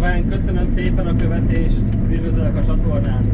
Daven, köszönöm szépen a követést, üdvözlök a csatornán.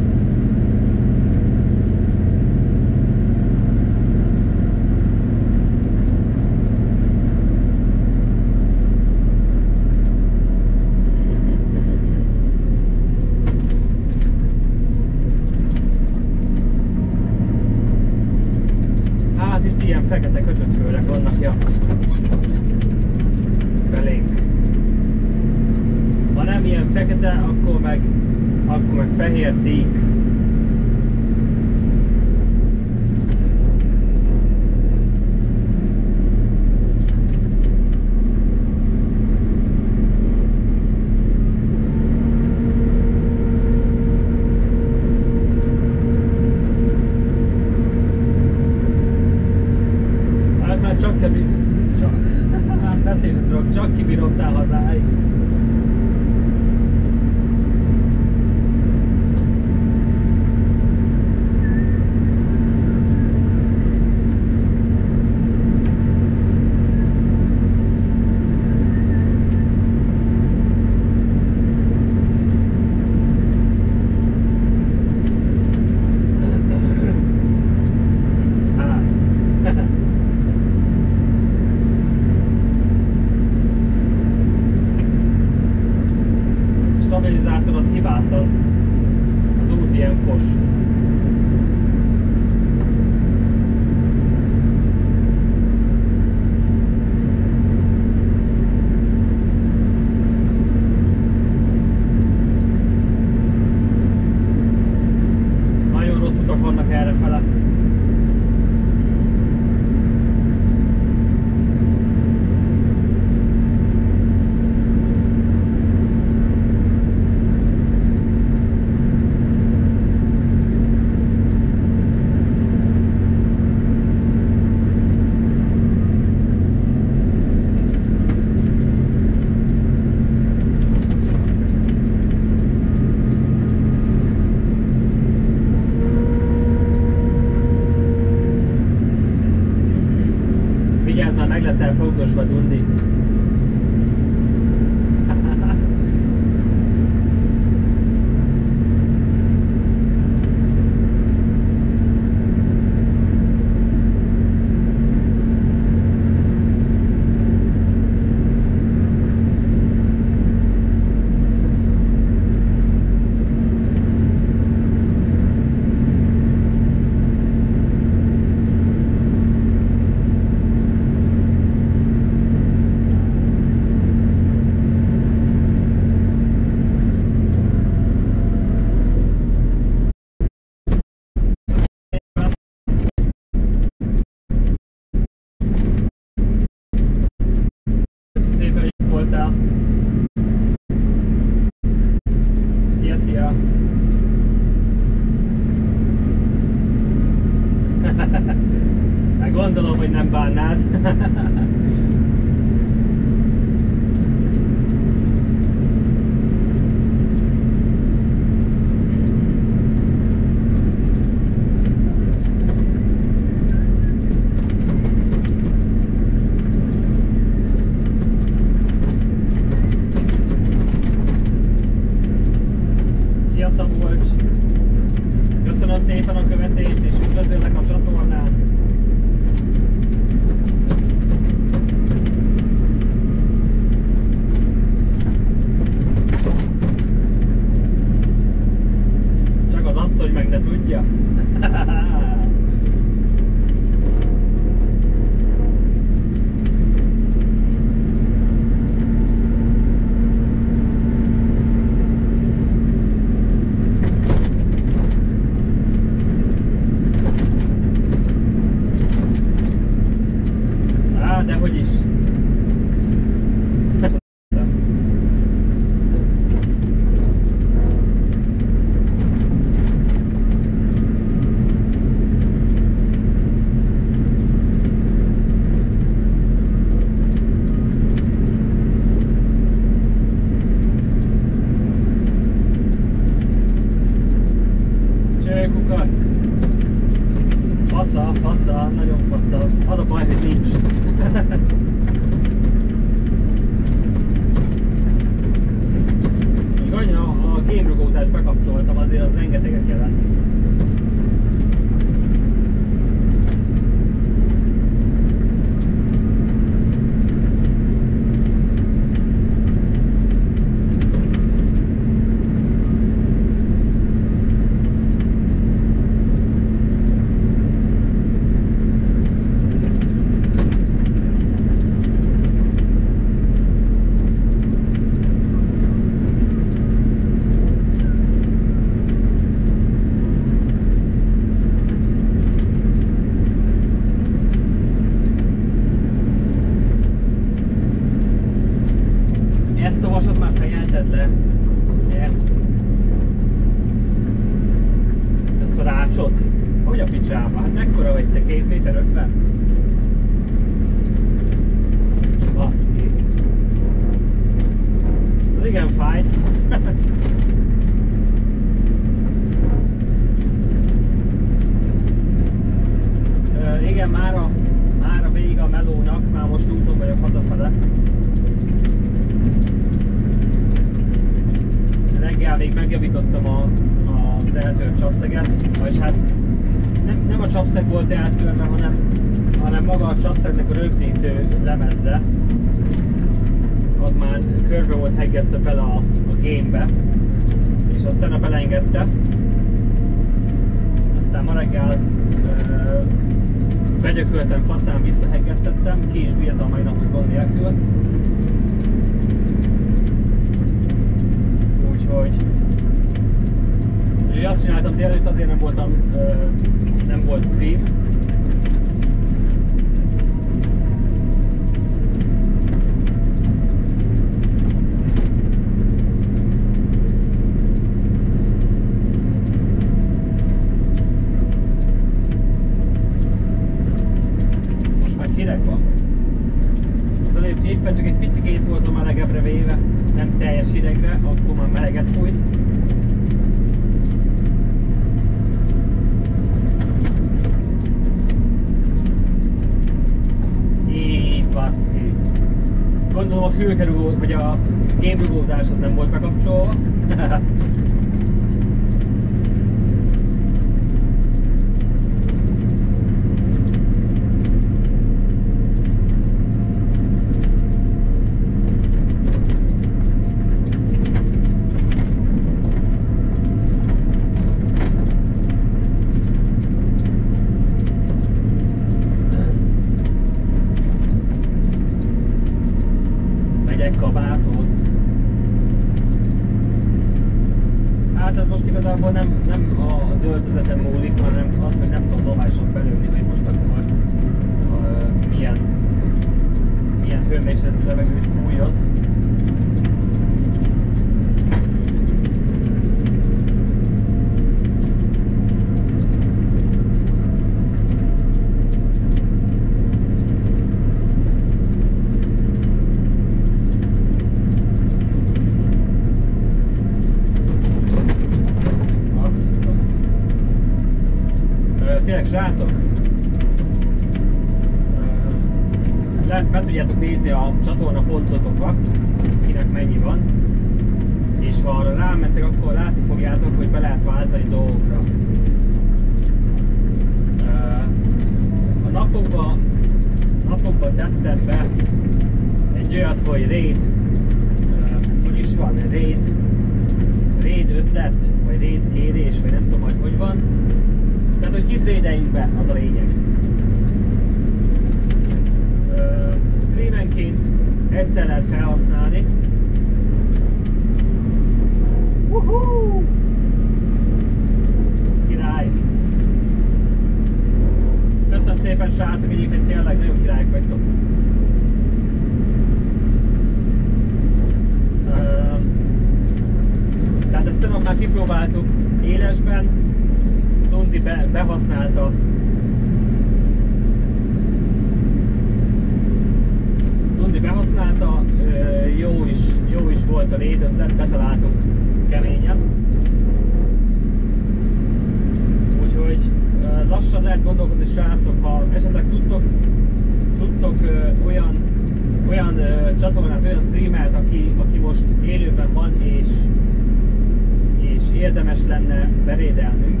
kéne berédelnünk,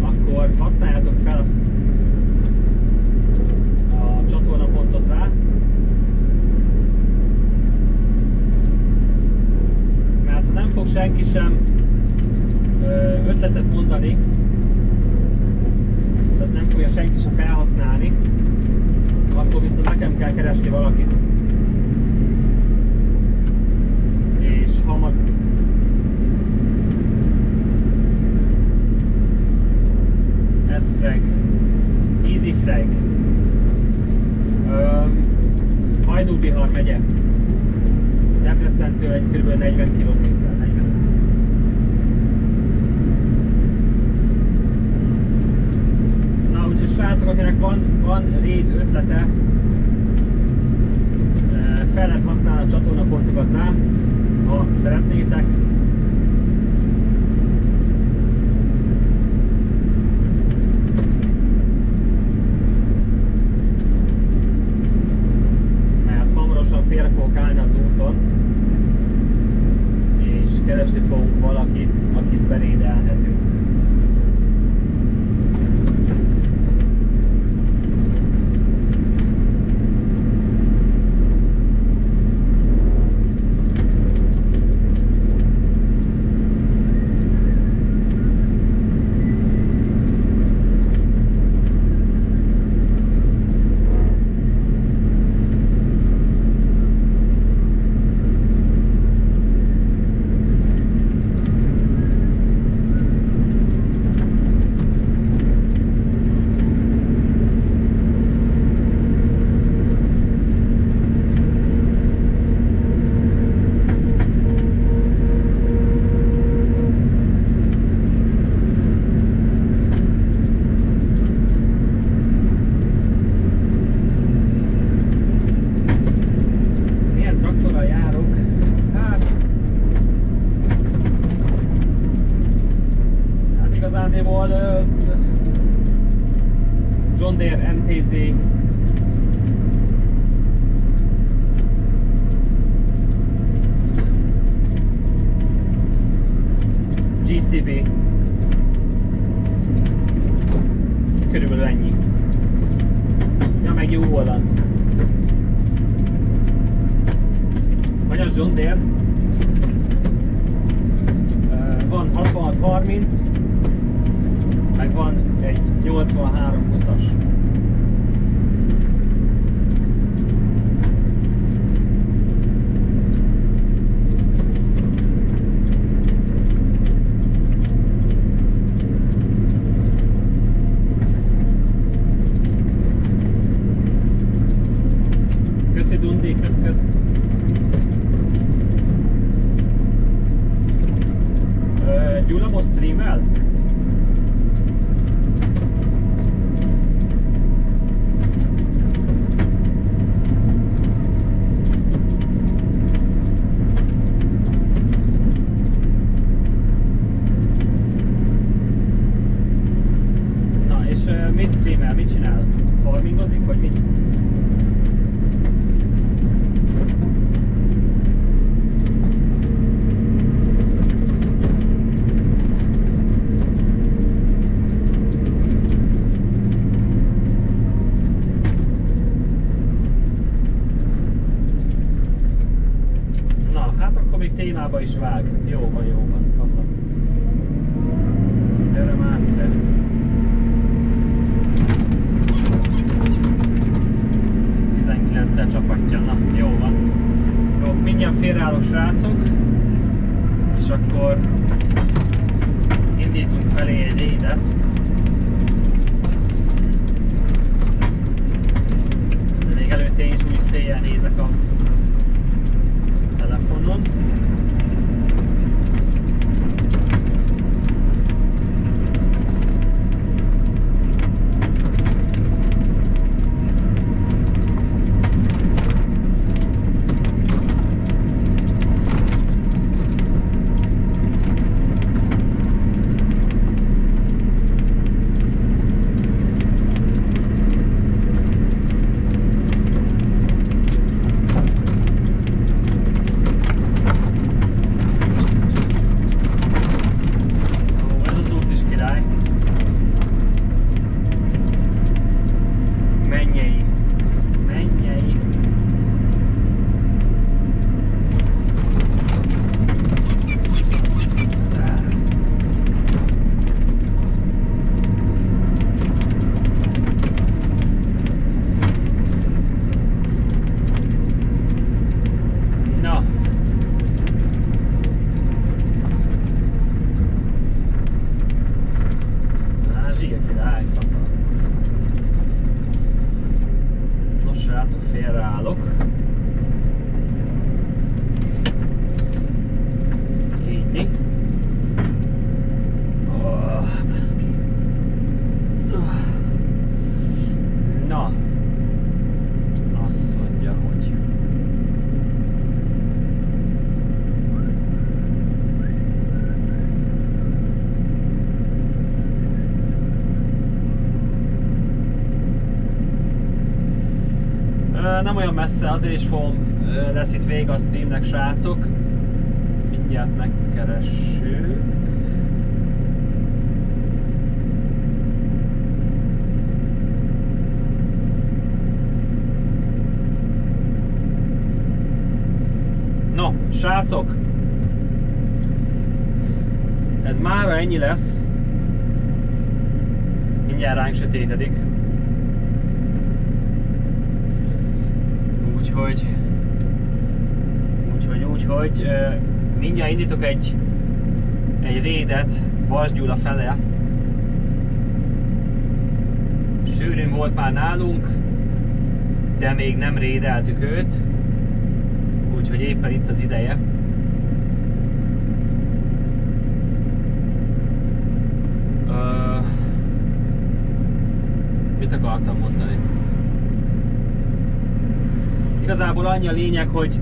akkor használjátok fel a csatornapontot rá, mert ha nem fog senki sem ötletet mondani, tehát nem fogja senki sem felhasználni, akkor viszont nekem kell keresni valakit. vannak. Ez frag. Easy frag. Hajdú-Bihar megye. Debrecentől egy kb. 40 km. úgyhogy srácok, akinek van, van raid ötlete, fel lehet használni a csatornaportokat rá, Bon, salam tinggi tak. Nem olyan messze, azért is fogom, lesz itt vége a streamnek, srácok. Mindjárt megkeressük. No, srácok! Ez mára ennyi lesz. Mindjárt ránk sötétedik. Úgyhogy... Úgyhogy, úgyhogy... Mindjárt indítok egy egy rédet Vas Gyula fele. Sűrűn volt már nálunk, de még nem rédeltük őt. Úgyhogy éppen itt az ideje. Mit akartam mondani? Igazából annyi a lényeg, hogy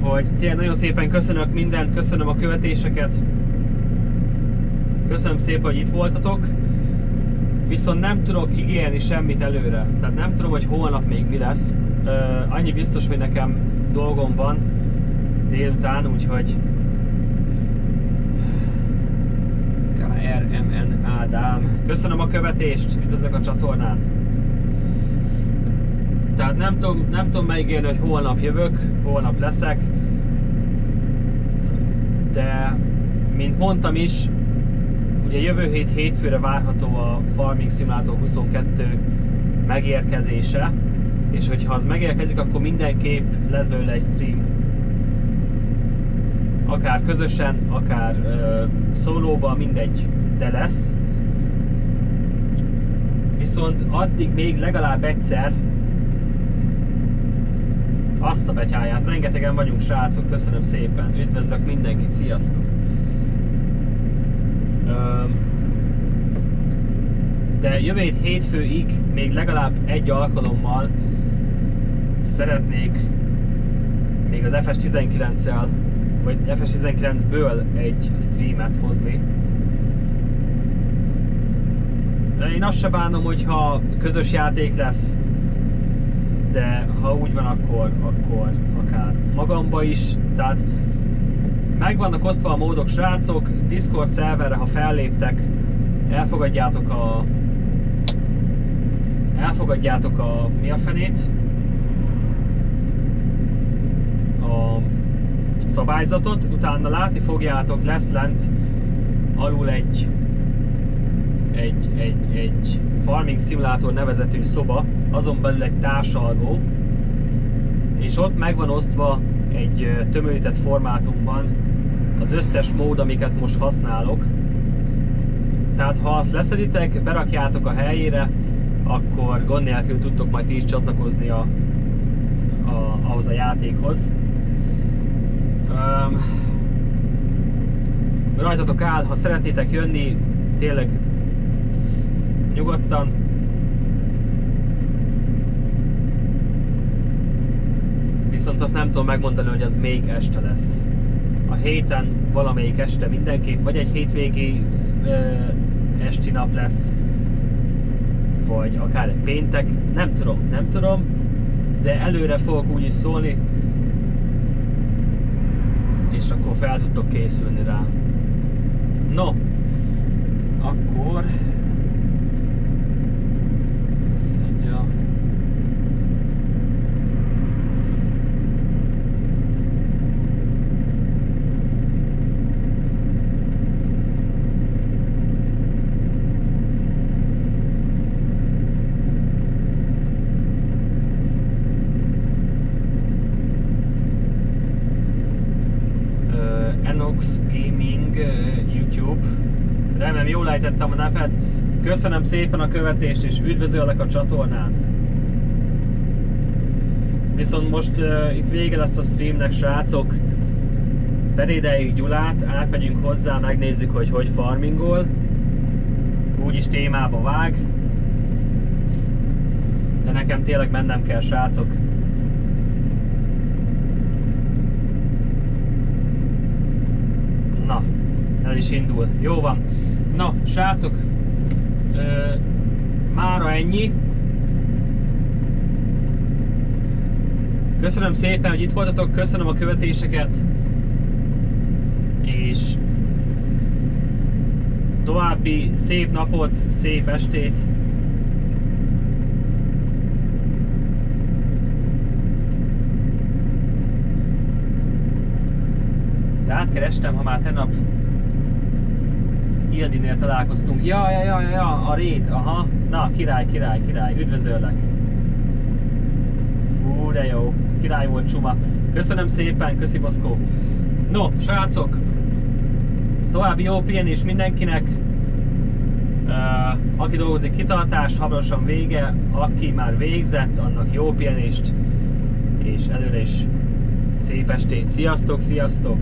hogy tényleg nagyon szépen köszönök mindent, köszönöm a követéseket. Köszönöm szépen, hogy itt voltatok. Viszont nem tudok ígérni semmit előre. Tehát nem tudom, hogy holnap még mi lesz. Ö, annyi biztos, hogy nekem dolgom van délután, úgyhogy MN Ádám. Köszönöm a követést, üdvözlök a csatornán. Tehát nem tudom, nem tudom megígérni, hogy holnap jövök, holnap leszek, de mint mondtam is, ugye jövő hét hétfőre várható a Farming Simulator 22 megérkezése, és hogyha az megérkezik, akkor mindenképp lesz belőle egy stream. Akár közösen, akár uh, szólóban, mindegy, de lesz. Viszont addig még legalább egyszer azt a betyáját, rengetegen vagyunk srácok, köszönöm szépen, üdvözlök mindenkit, sziasztok! De jövő hét hétfőig még legalább egy alkalommal szeretnék még az FS19-el, vagy FS19-ből egy streamet hozni. Én azt se bánom, hogyha közös játék lesz, de ha úgy van, akkor, akkor akár magamba is. Tehát meg vannak osztva a módok, srácok, Discord szerverre, ha felléptek, elfogadjátok a elfogadjátok a mi a fenét? A szabályzatot, utána látni fogjátok, lesz lent alul egy egy, egy, egy Farming Simulator nevezetű szoba, azon belül egy társalgó, és ott meg van osztva egy tömörített formátumban az összes mód, amiket most használok. Tehát ha azt leszeditek, berakjátok a helyére, akkor gond nélkül tudtok majd ti is csatlakozni a, a, ahhoz a játékhoz. Um, rajtatok áll, ha szeretnétek jönni, tényleg nyugodtan. Viszont azt nem tudom megmondani, hogy az még este lesz. A héten valamelyik este mindenképp, vagy egy hétvégi ö, esti nap lesz, vagy akár egy péntek, nem tudom, nem tudom, de előre fogok úgy is szólni, és akkor fel tudtok készülni rá. No, akkor ejtettem a nevet. Köszönöm szépen a követést, és üdvözöllek a csatornán. Viszont most uh, itt vége lesz a streamnek, srácok. Berédeljük Gyulát, átmegyünk hozzá, megnézzük, hogy hogy farmingol. Úgyis témába vág. De nekem tényleg mennem kell, srácok. Na, el is indul. Jó van. Na, srácok, mára ennyi. Köszönöm szépen, hogy itt voltatok, köszönöm a követéseket, és további szép napot, szép estét. De átkerestem, ha már tegnap Ildinél találkoztunk. Ja, ja, ja, ja, a rét, aha. Na, király, király, király, üdvözöllek. Fú, de jó. Király volt csuma. Köszönöm szépen, köszi Boszkó. No, srácok, további jó pihenés mindenkinek. Uh, aki dolgozik kitartás, hamarosan vége, aki már végzett, annak jó pihenést, és előre is szép estét. Sziasztok, sziasztok!